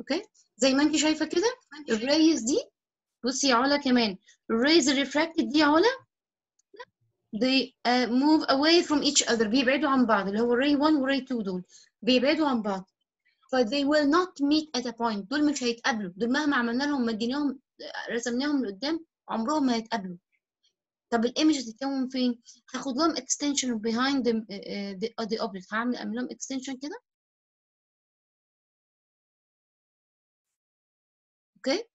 أوكي زي ما انت شايفة كده ال rays دي بصي يا علا كمان ال rays ال refracted دي يا علا they uh, move away from each other بيبعدوا عن بعض اللي هو ray 1 و ray 2 دول بيبعدوا عن بعض. ف they will not meet at a point دول مش هيتقابلوا دول مهما عملنا لهم مديناهم رسمناهم لقدام عمرهم ما هيتقابلوا. طب ال image هتتكون فين؟ هاخد لهم the, uh, the object. هعمل أعمل لهم extension كده. okay؟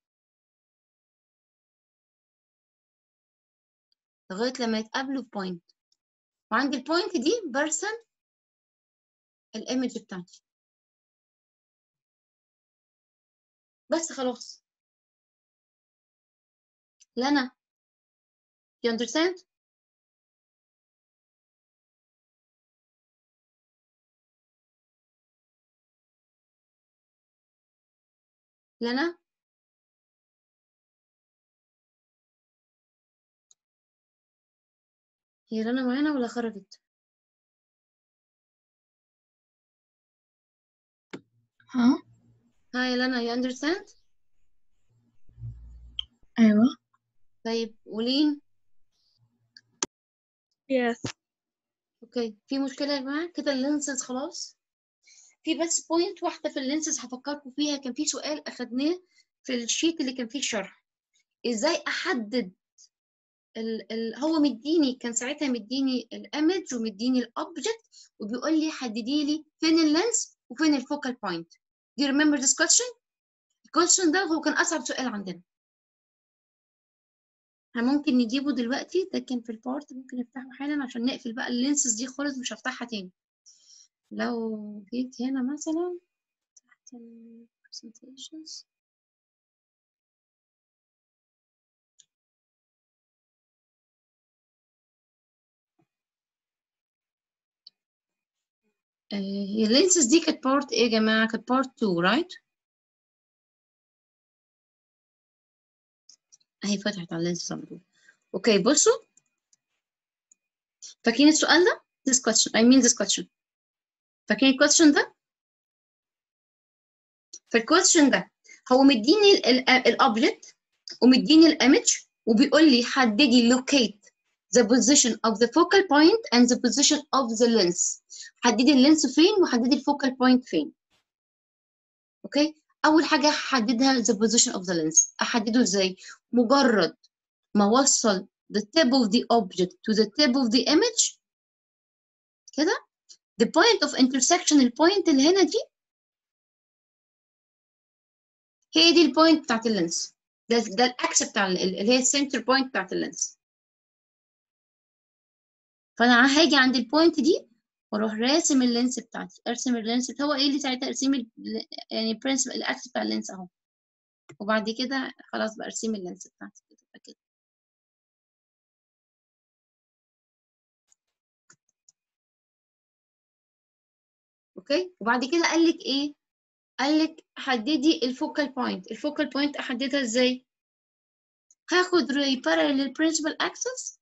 لغاية لما يتقابلوا في point وعند ال point دي برسم ال image بتاعتي. بس خلاص. لنا you understand? لنا هي رنا معانا ولا خرجت؟ ها؟ هاي لنا you understand? أيوة. طيب ولين؟ Yes. okay في مشكلة يا جماعة؟ كده ال lenses خلاص. في بس point واحدة في ال lenses هفكركم فيها. كان في سؤال أخدناه في ال sheet اللي كان فيه الشرح إزاي أحدد ال ال هو مديني كان ساعتها مديني ال image ومديني ال object وبيقول لي حددي لي فين ال lens وفين ال focal point remember this question? ال question ده هو كان أصعب سؤال عندنا. ممكن نجيبه دلوقتي كان في ال part ممكن نفتحه حالا عشان نقفل بقى ال lenses دي خالص مش هفتحها تاني. لو جيت هنا مثلا تحت ال presentations. آه، ال lenses دي كانت part إيه يا جماعة كانت part 2 right أهي فتحت على ال lenses على okay بصوا. فاكرين السؤال ده؟ This question I mean this question. فاكرين ال question ده؟ فال question ده هو مديني ال object ومديني ال image وبيقول لي حددي locate the position of the focal point and the position of the lens. حددي ال lens فين وحددي ال focal point فين. okay؟ أول حاجة هحددها the position of the lens. أحدده إزاي؟ مجرد ما أوصل the tip of the object to the tip of the image. كده؟ The point of intersection ال point اللي هنا دي هي دي ال point بتاعت ال lens. ده ده ال axis بتاع ال- اللي هي ال center point بتاعت ال lens. فأنا هاجي عند ال point دي وأروح راسم ال lens بتاعتي. ارسم ال lens هو إيه اللي ساعتها ارسم يعني principal ال axis بتاع ال lens أهو. وبعد كده خلاص بقى ارسم ال lens بتاعتي. كده كده okay؟ وبعد كده قال لك إيه؟ قال لك حددي ال focal point ال focal point أحددها إزاي؟ هاخد ray parallel لل principal axis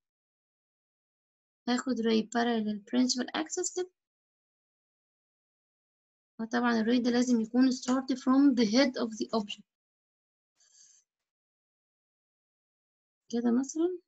هاخد ray parallel لل principal axis كده وطبعا الray ده لازم يكون start from the head of the object كده مثلا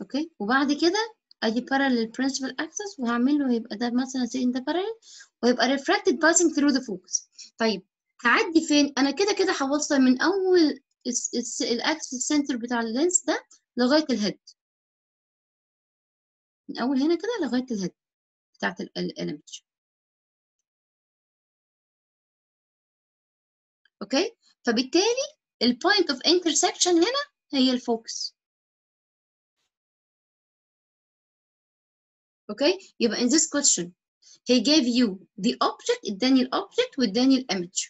أوكي وبعد كده ادي parallel principal axis وهعمل له هيبقى ده مثلا say ده parallel ويبقى refracted passing through the focus طيب هعدي فين؟ أنا كده كده هوصل من أول ال axis ال center بتاع ال lens ده لغاية ال head من أول هنا كده لغاية ال head بتاعت ال element okay؟ فبالتالي ال point of intersection هنا هي ال focus okay؟ يبقى in this question he gave you the object اداني ال object واداني ال image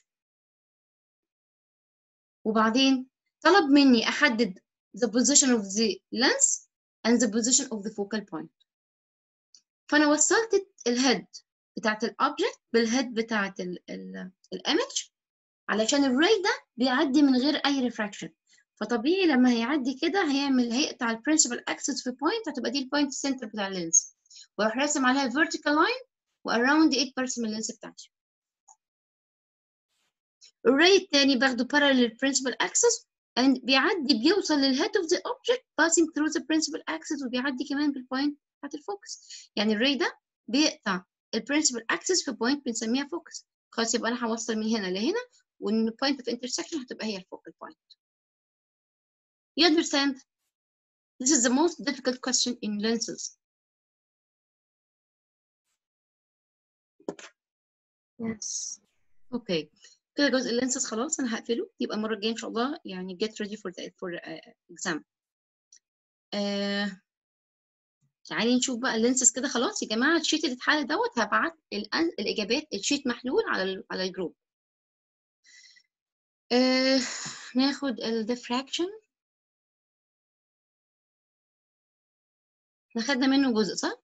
وبعدين طلب مني أحدد the position of the lens and the position of the focal point. فأنا وصلت ال head بتاعت ال object بال head بتاعت ال image علشان ال ray ده بيعدي من غير أي refraction فطبيعي لما هيعدي كده هيعمل هيقطع ال principal axis في point هتبقى دي ال point ال center بتاع ال lens وأروح راسم عليها ال vertical line و around it برسم ال lens بتاعتي ال ray التاني باخده parallel principal axis and بيعدي بيوصل لل head of the object passing through the principal axis وبيعدي كمان بال point بتاعت ال focus يعني ال ray ده بيقطع ال principal axis في point بنسميها focus خلاص يبقى أنا هوصل من هنا لهنا point of intersection هتبقى هي ال focal point You understand? This is the most difficult question in lenses. Yes. okay. كده جزء ال lenses خلاص أنا هقفله. يبقى المرة الجاية إن شاء الله يعني get ready for the for uh, exam. آه تعالي نشوف بقى ال lenses كده خلاص. يا جماعة ال sheet اللي اتحل دوت هبعت الإجابات ال sheet محلول على ال على ال group. آه ناخد ال diffraction إحنا خدنا منه جزء صح؟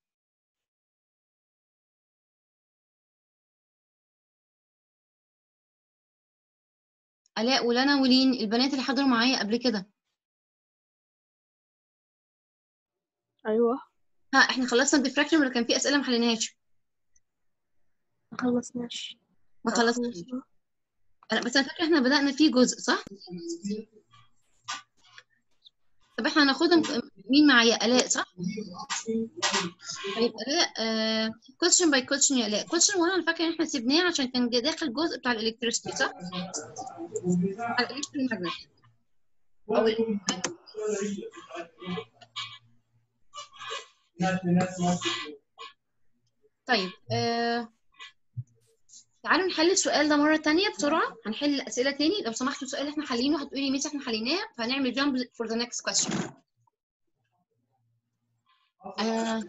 آلاء ولنا ولين البنات اللي حضروا معايا قبل كده. أيوة. ها إحنا خلصنا ال diffraction ولا كان في أسئلة ما حليناهاش؟ ما خلصناش. ما خلصناش. خلصنا. أنا بس أنا فاكرة إحنا بدأنا فيه جزء صح؟ طب إحنا هناخدهم مين معايا؟ ألاء صح؟ طيب ألاء question by question يا ألاء. question 1 أنا فاكرة إن إحنا سيبناه عشان كان داخل جزء بتاع الالكتريستي صح؟ على طيب آه تعالوا نحل السؤال ده مرة تانية بسرعة هنحل الأسئلة تاني لو سمحتوا السؤال اللي إحنا حالينه هتقولي ميس إحنا حليناه فهنعمل for the next question آه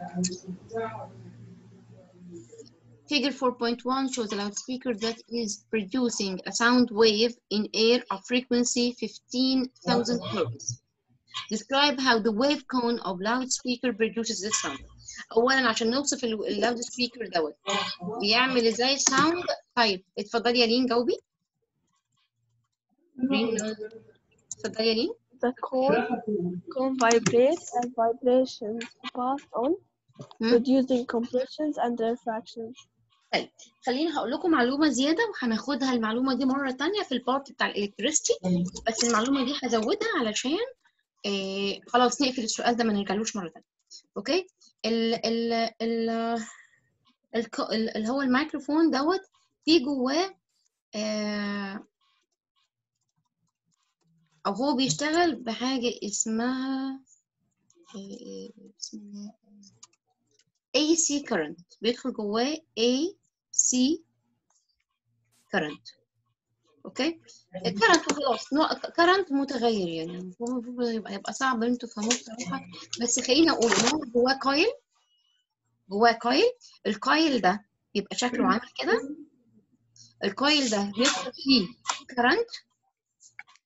Figure 4.1 shows a loudspeaker that is producing a sound wave in air of frequency 15,000 hertz. Describe how the wave cone of loudspeaker produces this sound. أولا عشان نوصف ال loudspeaker دوت. بيعمل إزاي ال sound طيب اتفضلي يا لين جاوبي. اتفضلي يا لين. The cone, cone vibrates and vibrations pass on, producing compressions and rarefactions. طيب خليني هقول لكم معلومة زيادة وهناخدها المعلومة دي مرة تانية في ال part بتاع ال electricity بس المعلومة دي هزودها علشان إيه خلاص نقفل السؤال ده ما نرجعلوش مرة تانية. أوكي؟ ال ال ال اللي هو الميكروفون دوت في جواه آه، أو هو بيشتغل بحاجة اسمها آه، اسمها AC current. بيدخل جواه AC current. okay؟ ال current وخلاص نوع current متغير يعني. يبقى يبقى صعب إن تفهموه بصراحة. بس خليني أقول إن هو جواه coil جواه coil ال coil ده يبقى شكله عامل كده. ال coil ده بيدخل فيه current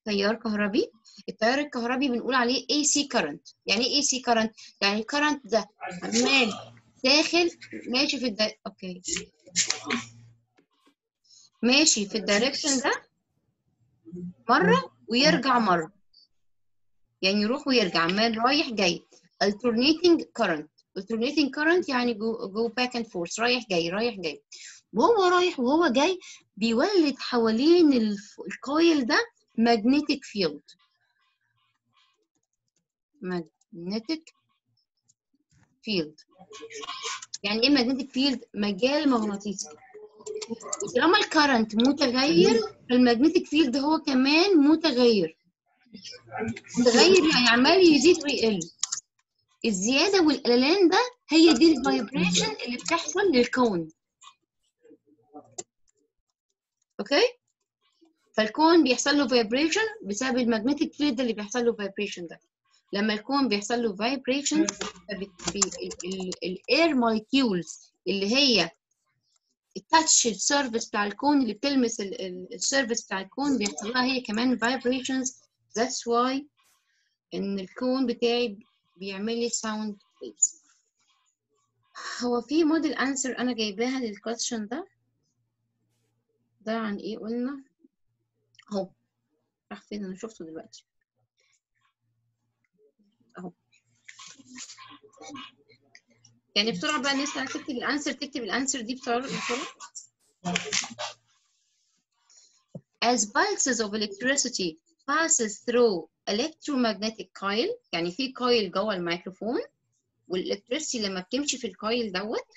تيار كهربي. التيار الكهربي بنقول عليه AC current. يعني إيه AC current يعني ال current ده عمال داخل ماشي في ال دا okay. ماشي في ال direction ده مرة ويرجع مرة. يعني يروح ويرجع. عمال رايح جاي. Alternating current. Alternating current يعني go, go back and forth. رايح جاي رايح جاي. وهو رايح وهو جاي بيولد حوالين ال coil ده magnetic field. Magnetic field. يعني إيه magnetic field مجال مغناطيسي وطالما ال current متغير فال magnetic field هو كمان متغير. متغير يعني عمال يزيد ويقل. الزيادة والقللان ده هي دي ال vibration اللي بتحصل لل cone. okay فال cone بيحصل له vibration بسبب ال magnetic field اللي بيحصل له vibration ده. لما الكون بيحصل له فايبريشن الاير موليكيولز اللي هي التاتش السيرفيس بتاع الكون اللي بتلمس السيرفيس بتاع الكون بيحصل لها هي كمان vibrations. That's why إن ال cone بتاعي بيعمل لي sound waves. هو في model answer أنا جايباها لل question ده. ده عن إيه قلنا؟ أهو. راح فين؟ أنا شفته دلوقتي. أهو. يعني بسرعة بقى الناس تكتب الأنسر تكتب الأنسر دي بسرعة As pulses of electricity passes through electromagnetic coil يعني في coil جوه الميكروفون والالكتريسيتي لما بتمشي في الكويل دوت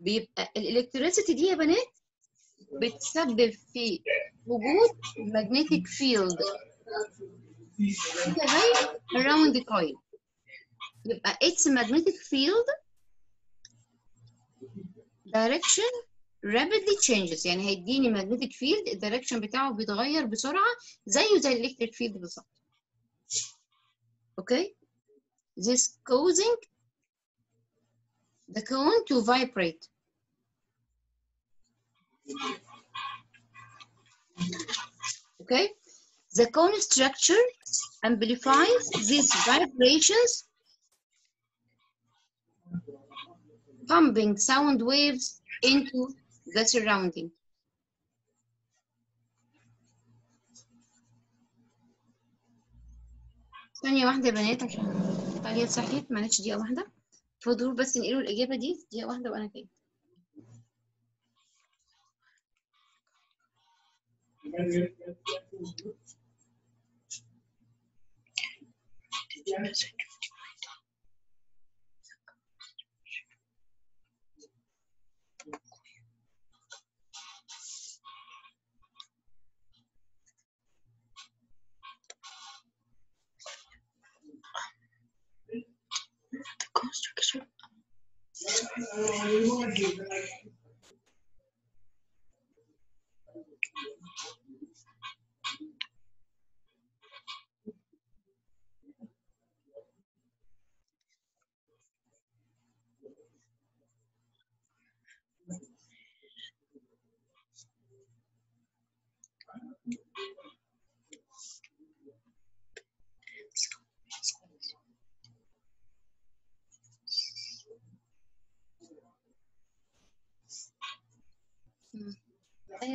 بيبقى الالكتريسيتي دي يا بنات بتسبب في وجود magnetic field. around the coil. يبقى its magnetic field direction rapidly changes يعني هيديني magnetic field الدايركشن بتاعه بيتغير بسرعة زيه زي الالكتريك فيلد بالظبط اوكي this causing the cone to vibrate okay the cone structure amplifies these vibrations pumping sound waves into the surrounding. ثانية واحدة يا بنات عشان طالية صحيت معلش دقيقة واحدة. فضول بس نقلوا الإجابة دي دقيقة واحدة وأنا جاية. يا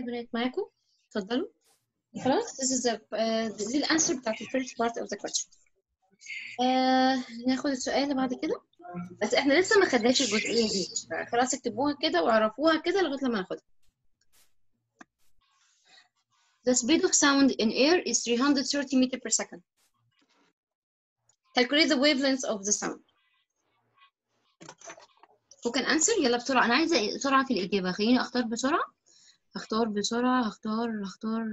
بنات معاكم؟ اتفضلوا. خلاص this is the uh, بتاعت the first part of the question. Uh, ناخد السؤال بعد كده. بس إحنا لسه ما خدناش الجزئية دي. خلاص اكتبوها كده واعرفوها كده لغاية لما ناخدها The speed of sound in air is 330 meter per second. Calculate the wavelength of the sound. Who can answer؟ يلا بسرعة. أنا عايزة سرعة في الإجابة. خليني أختار بسرعة. هختار بسرعة هختار هختار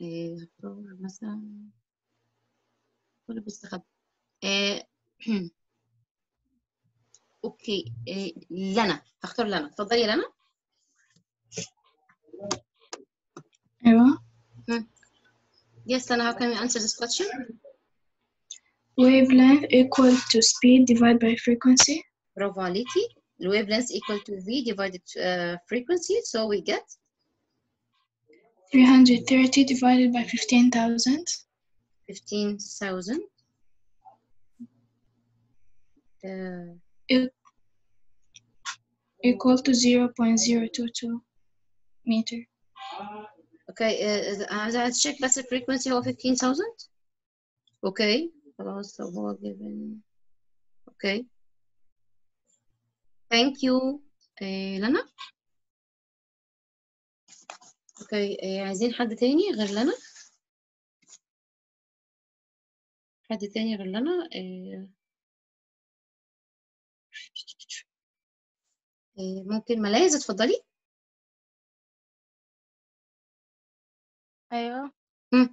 إيه هختار مثلا كله بيستخبى آه، *clears throat* أوكي إيه لنا. هختار لنا. اتفضلي لنا. أيوة. Yes Lana how can we answer this question? Wavelength equal to speed divided by frequency. برافو عليكي wavelength equal to v divided uh, frequency so we get 330 divided by 15,000 15,000 uh, equal to 0.022 meter اوكي uh, عايزة اتشيك بس الفريكونسي هو 15,000 اوكي خلاص لو هو given اوكي Thank you. آه، لنا أوكي آه، عايزين حد تاني غير لنا حد تاني غير لنا آه، آه، ممكن ملاذ اتفضلي. أيوة. Hmm.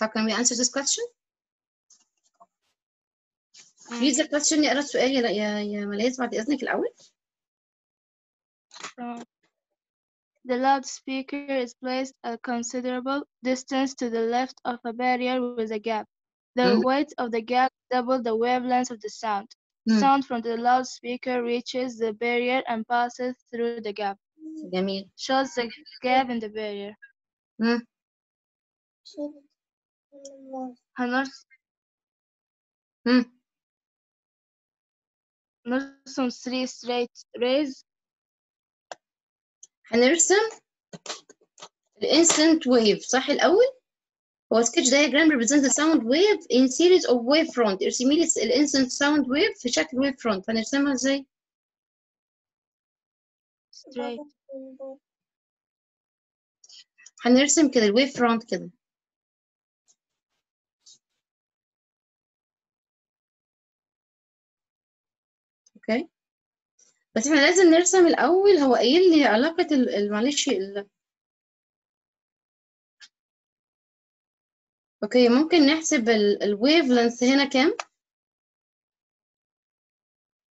How can we answer this question? Read the question نقرا السؤال يا يا يا ملاذ بعد إذنك الأول. Uh, The loudspeaker is placed a considerable distance to the left of a barrier with a gap. The Mm. weight of the gap double the wavelength of the sound. Mm. Sound from the loudspeaker reaches the barrier and passes through the gap. جميل. Shows the gap in the barrier. Hmm. هنرس Hmm. نرسم three straight rays هنرسم الانستنت ويف صح الأول هو sketch diagram represents the sound wave in series of wave front ارسمي لي الانستنت sound wave في شكل wave front هنرسمها إزاي straight هنرسم كده ال wave front كده okay بس إحنا لازم نرسم الأول هو قايل لي علاقة معلش. okay ممكن نحسب ال wavelength هنا كام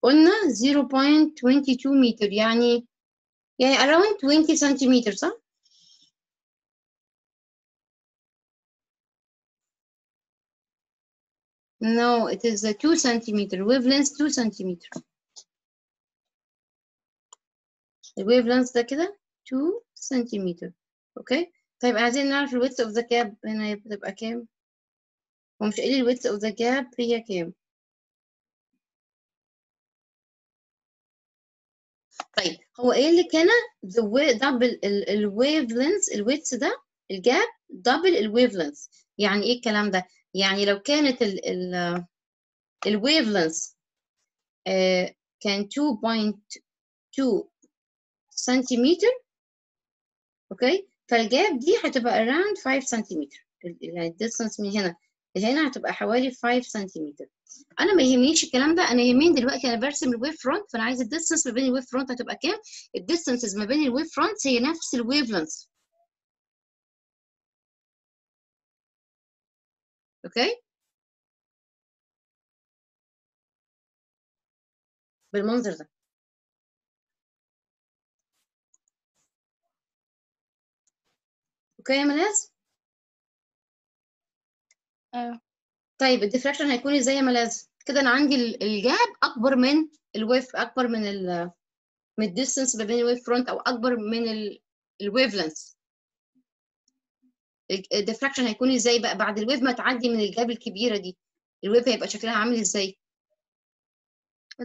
قلنا 0.22 متر يعني يعني around 20 سنتيمتر صح No, it is a 2 centimeter. Wavelength 2 centimeter. ال wavelength ده كده 2 سنتيمتر. okay؟ طيب عايزين نعرف ال width of the gap هنا بتبقى كام؟ هو مش قايل ال width of the gap هي كام؟ طيب هو قايل لك هنا the wa- double ال ال wavelength ال width ده ال gap double ال wavelength. يعني إيه الكلام ده؟ يعني لو كانت ال ال ال wavelength آه، كان 2.2 سنتيمتر. okay؟ فال gap دي هتبقى around 5 سنتيمتر يعني ال distance من هنا لهنا هتبقى حوالي 5 سنتيمتر أنا ما يهمنيش الكلام ده. أنا يهمني دلوقتي أنا برسم ال wave front فأنا عايز ال distance ما بين ال wave front هتبقى كام؟ ال distances ما بين ال wave front هي نفس ال wavelength okay؟ بالمنظر ده. okay يا ملاذ أيوه طيب ال diffraction هيكون إزاي يا ملاذ كده أنا عندي ال- ال gap أكبر من ال wave أكبر من ال من ال distance ما بين ال wave front أو أكبر من ال wavelength ال diffraction هيكون إزاي بقى؟ بعد ال wave ما تعدي من ال gap الكبيرة دي ال wave هيبقى شكلها عامل إزاي؟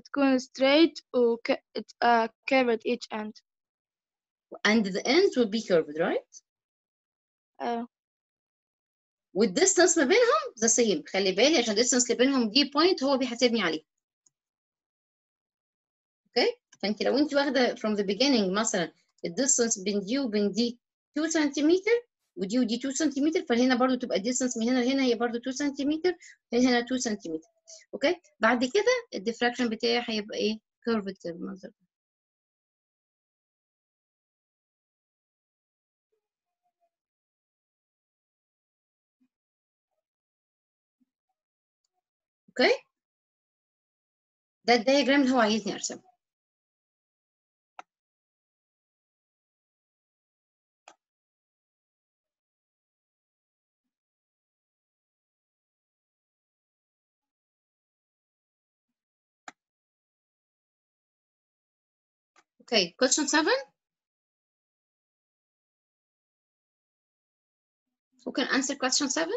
تكون straight و uh, curved each end. And the ends will be curved right أيوه وال distance ما بينهم the same. خلي بالي عشان ال distance اللي بينهم دي point هو بيحاسبني عليه. okay فانت لو انت واخدة from the beginning مثلا ال distance بين دي وبين دي 2 سنتيمتر ودي ودي 2 سنتيمتر فهنا برضو تبقى ال distance من هنا لهنا هي برضو 2 سنتيمتر هنا هنا 2 سنتيمتر okay بعد كده ال diffraction بتاعي هيبقى إيه؟ curved كده بالمنظر ده اوكي ده الدايجرام اللي هو عايزني ارسمه Okay, question seven. Who can answer question seven?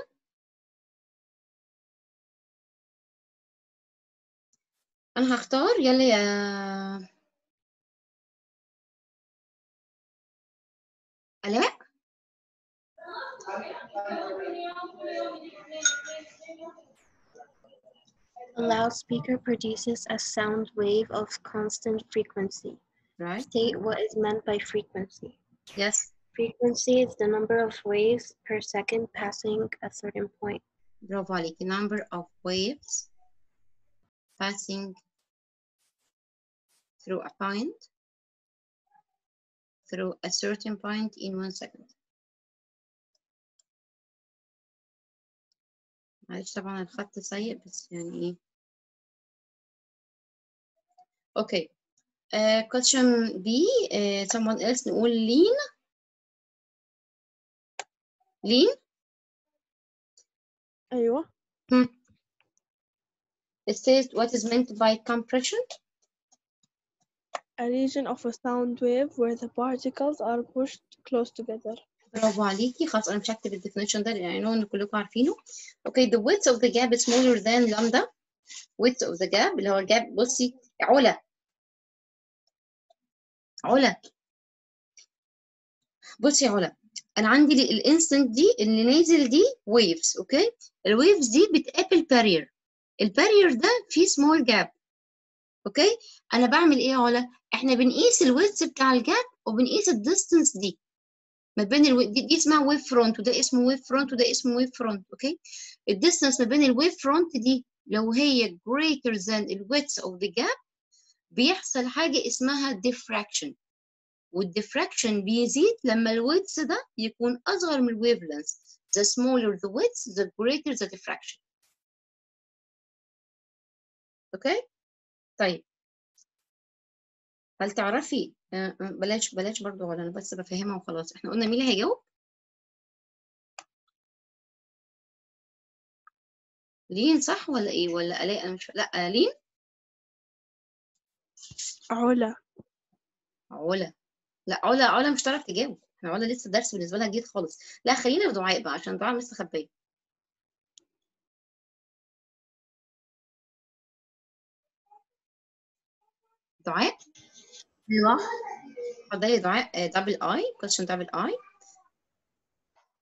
أنا هختار يلا يا آلاء A loudspeaker produces a sound wave of constant frequency. right State what is meant by frequency. yes Frequency is the number of waves per second passing a certain point. برافو عليكي number of waves passing through a point through a certain point in one second معلش طبعا الخط سيء بس يعني ايه okay uh, question B uh, someone else نقول lean lean أيوة it says what is meant by compression A region of a sound wave where the particles are pushed close together. برافو عليكي. خلاص أنا مش هكتب ال definition ده لأن know ان كلكم عارفينه. Okay the width of the gap is smaller than lambda. Width of the gap اللي هو ال gap بصي علا. علا. بصي علا أنا عندي ال incident دي اللي نازل دي waves okay ال waves دي بتقابل barrier ال barrier ده فيه small gap okay؟ أنا بعمل إيه يا علا؟ إحنا بنقيس ال width بتاع ال gap وبنقيس ال distance دي. ما بين ألو... دي, دي اسمها wave front وده اسمه wave front وده اسمه wave front okay؟ ال distance ما بين ال wave front دي لو هي greater than width of the gap بيحصل حاجة اسمها diffraction. وال diffraction بيزيد لما ال width ده يكون أصغر من ال wavelength the smaller the width the greater the diffraction. okay؟ طيب. هل تعرفي آه، آه، بلاش بلاش برضو ولا أنا بس بفهمها وخلاص. إحنا قلنا مين اللي هيجاوب؟ لين صح ولا إيه؟ ولا الاء أنا مش لأ لين؟ علا. علا. لأ علا علا مش هتعرف تجاوب. إحنا علا لسه الدرس بالنسبة لها جديد خالص. لا خلينا في دعاء بقى عشان دعاء مستخبيه دعاء ايوه اتفضلي يا دعاء دبل اي question دبل اي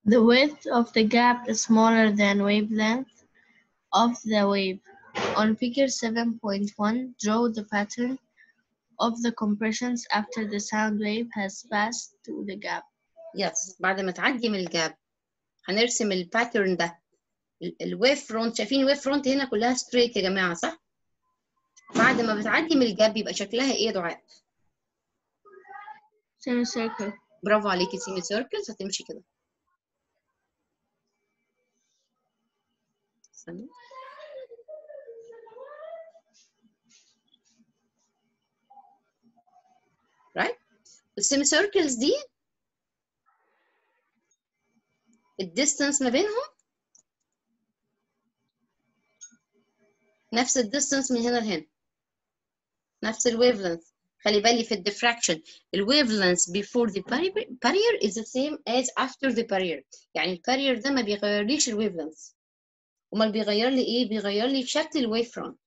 The width of the gap is smaller than wavelength of the wave. On figure 7.1, draw the pattern of the compressions after the sound wave has passed through the gap. يس بعد ما تعدي من الجاب هنرسم الباترن ده الويف فرونت شايفين الويف فرونت هنا كلها ستريت يا جماعه صح بعد ما بتعدي من ال gap يبقى شكلها إيه يا دعاء؟ Semicircle. برافو عليكي semicircles هتمشي كده. right. ال semicircles دي ال distance ما بينهم نفس ال distance من هنا لهنا. نفس ال wavelength خلي بالي في ال diffraction ال wavelength before the barrier is the same as after the barrier يعني ال barrier ده ما بيغيرليش ال wavelength امال بيغير لي إيه؟ بيغير لي شكل ال wave front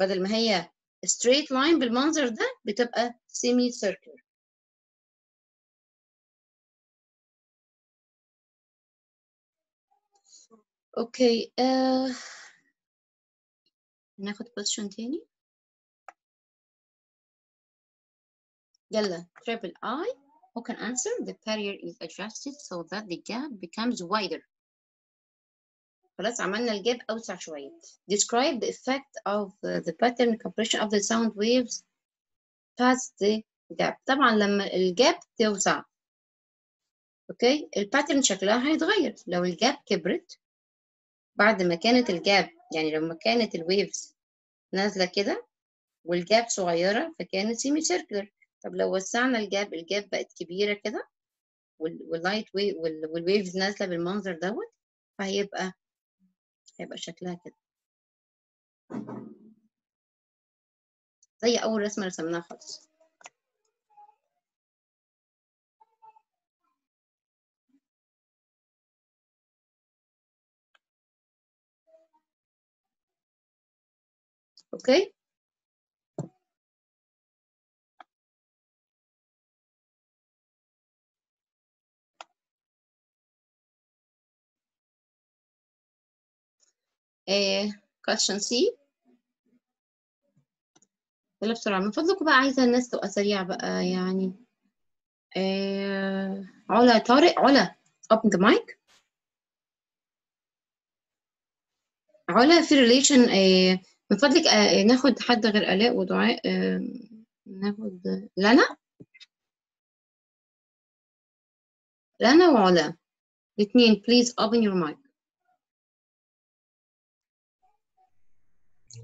بدل ما هي straight line بالمنظر ده بتبقى semi circular أوكي آه... ناخد question تاني يلا triple I who can answer the barrier is adjusted so that the gap becomes wider خلاص عملنا الجاب أوسع شوية describe the effect of uh, the pattern compression of the sound waves past the gap طبعا لما الجاب توسع okay ال pattern شكلها هيتغير لو ال gap كبرت بعد ما كانت ال gap يعني لما كانت ال waves نازلة كده وال gap صغيرة فكانت semi circular طب لو وسعنا ال gap ال gap بقت كبيرة كده وال light وي وال waves نازلة بالمنظر دوت فهيبقى هيبقى شكلها كده. زي أول رسمة رسمناها خالص. أوكي؟ آه question C. يلا بسرعة. من فضلكم بقى عايزة الناس تبقى سريعة بقى يعني. آه علا طارق. علا open the mic. علا في relation آه من فضلك آه ناخد حد غير آلاء ودعاء آه ناخد لنا؟ لنا وعلا. الاثنين please open your mic.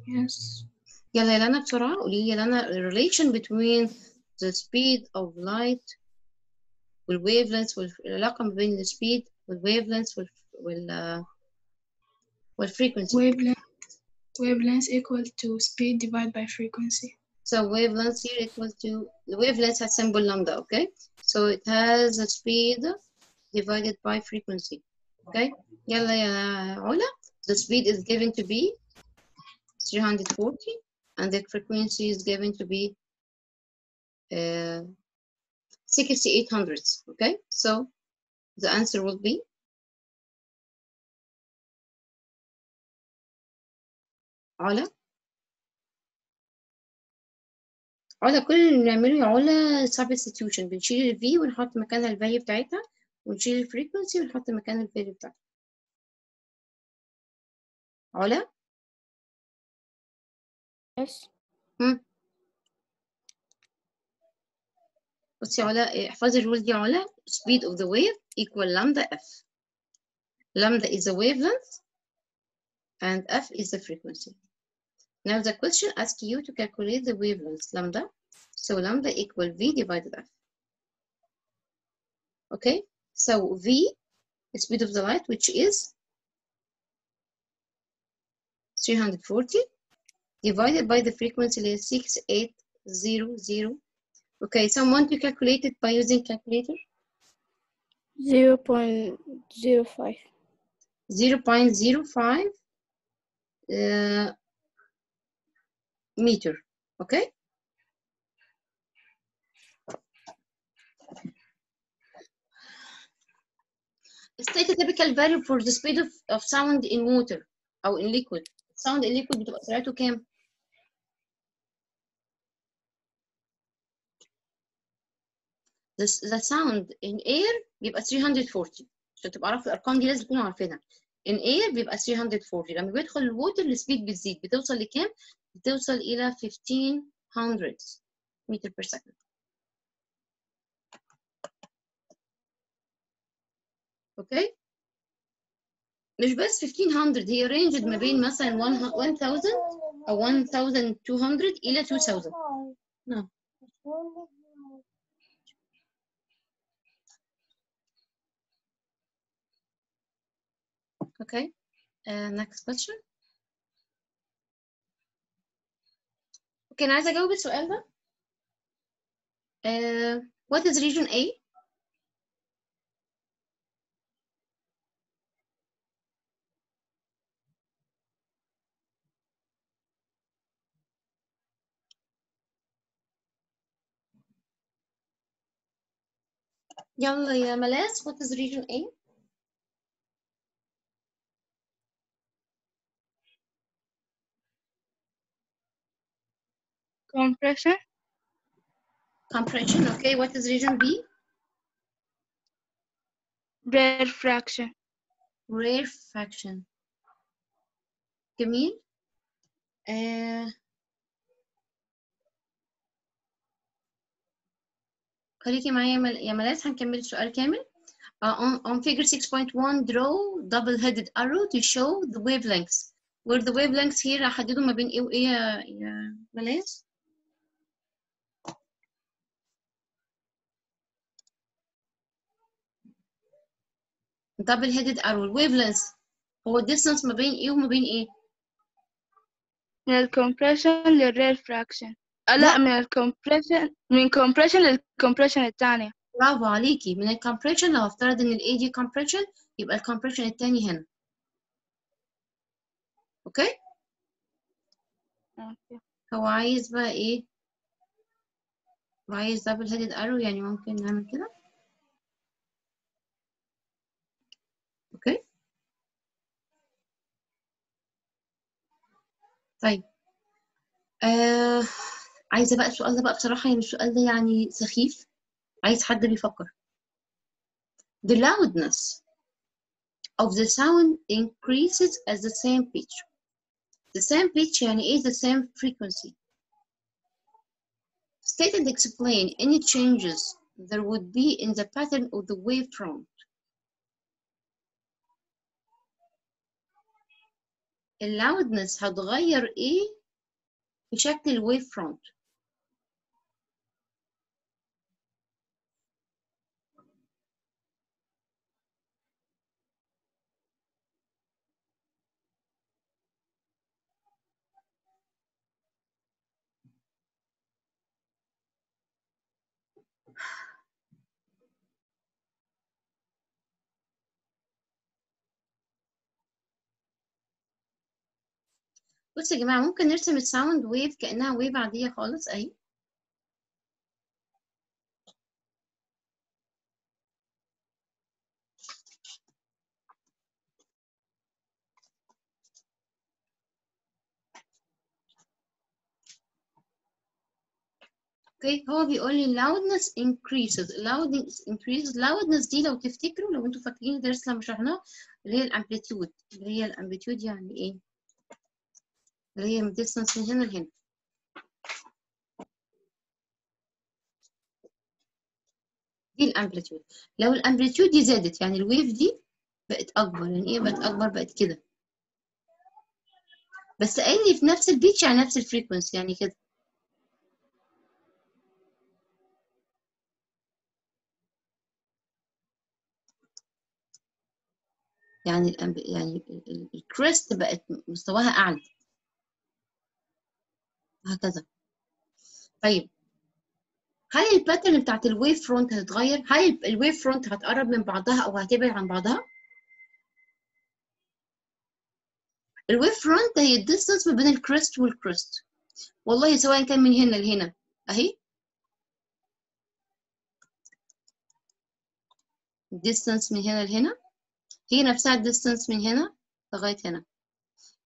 Yes. يلا يا لنا بسرعة. قولي لي يا لنا relation between the speed of light والwavelengths والعلاقة ما بين السبيد والwavelengths وال وال آه، والfrequency Wavelength. wavelength equal to speed divided by frequency. So wavelength here equals to, the wavelength has symbol lambda, okay? So it has a speed divided by frequency, okay? Yalla ya Ola, the speed is given to be 340 and the frequency is given to be uh, 6800, okay? So the answer will be علا علا كل اللي بنعمله يا علا substitution بنشيل ال V ونحط مكانها ال value بتاعتها ونشيل ال frequency ونحط مكان ال value بتاعتها. علا Yes. بصي يا علا إيه، احفظي الرول دي علا speed of the wave equal lambda f. lambda is the wavelength and f is the frequency. Now the question asks you to calculate the wavelength lambda. So lambda equal v divided f okay? So v is speed of the light which is 340 divided by the frequency is 6800 okay someone to calculate it by using calculator? 0.05 0.05 uh, meter okay? State a typical value for the speed of, of sound in water أو in liquid. Sound in liquid بتبقى سرعته كام؟ The, the sound in air بيبقى 340 عشان تبقى عارف الأرقام دي لازم تكونوا عارفينها. In air بيبقى 340 لما بيدخل ال water ال speed بتزيد. بتوصل لكام؟ بتوصل إلى 1500 meter per second أوكي مش بس 1500 هي رينجد ما بين مثلا 1000 أو 1200 إلى 2000 نعم Okay. Uh, next question. Okay, أنا عايزة أجاوب السؤال ده. Uh, what is region A? يلا يا ملاس what is region A? Compression. Compression. Okay, what is region B? Rarefaction. Rarefaction. جميل. آه. خليكي معايا يا مل- يا ملاس هنكمل السؤال كامل. Uh, on, on figure 6.1 draw double-headed arrow to show the wavelengths. Where the wavelengths here هحدده ما بين ايه وايه يا يا ملاس؟ double-headed arrow ال wavelength هو ال distance ما بين إيه وما بين إيه؟ من ال compression لل rarefaction لا لا. من ال compression من compression لل compression الثانية برافو عليكي. من ال compression لو افترض ان الاي دي compression يبقى ال compression التاني هنا. okay. هو عايز بقى إيه؟ هو عايز double-headed arrow يعني ممكن نعمل كده؟ طيب آه عايزه بقى السؤال ده بقى بصراحه يعني السؤال ده يعني سخيف عايز حد بيفكر the loudness of the sound increases at the same pitch the same pitch يعني ايه the same frequency state and explain any changes there would be in the pattern of the wavefront اللاودنس هتغير إيه في شكل الويف فرونت بصوا يا جماعة ممكن نرسم ال sound wave كأنها wave عادية خالص؟ أهي okay هو بيقول لي loudness increases. Loudness increases. Loudness دي لو تفتكروا لو أنتوا فاكرين الدرس لما شرحناه اللي هي ال amplitude اللي هي ال amplitude يعني إيه؟ اللي هي من distance من هنا لهنا. دي ال amplitude. لو ال amplitude دي زادت يعني ال wave دي بقت أكبر. يعني إيه بقت أكبر؟ بقت كده. بس لي في نفس ال pitch يعني نفس ال frequency يعني كده. يعني ال amp... يعني ال- ال- ال crest بقت مستواها أعلى. وهكذا. طيب هل ال pattern بتاعت ال wave front هتتغير؟ هل ال wave front هتقرب من بعضها أو هتبعد عن بعضها؟ ال wave front هي ال distance ما بين ال crest وال crest والله سواء كان من هنا لهنا. أهي. ال distance من هنا لهنا. هي نفسها ال distance من هنا لغاية هنا.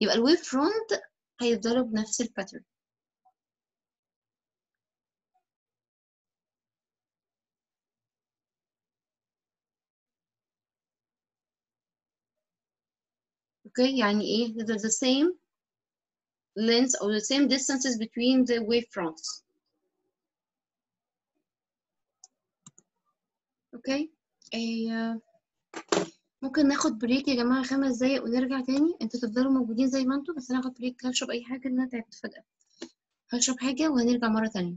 يبقى ال wave front هيفضلوا بنفس ال pattern okay يعني إيه؟ The the same length or the same distances between the wave fronts okay إيه ممكن ناخد break يا جماعة خمس دقايق ونرجع تاني؟ أنتوا تفضلوا موجودين زي ما أنتوا بس أنا هاخد بريك هشرب أي حاجة لأن أنا تعبت فجأة. هشرب حاجة وهنرجع مرة تانية.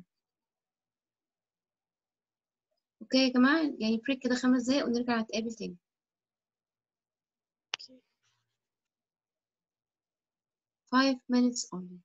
okay يا جماعة يعني break كده خمس دقايق ونرجع نتقابل تاني. Five minutes only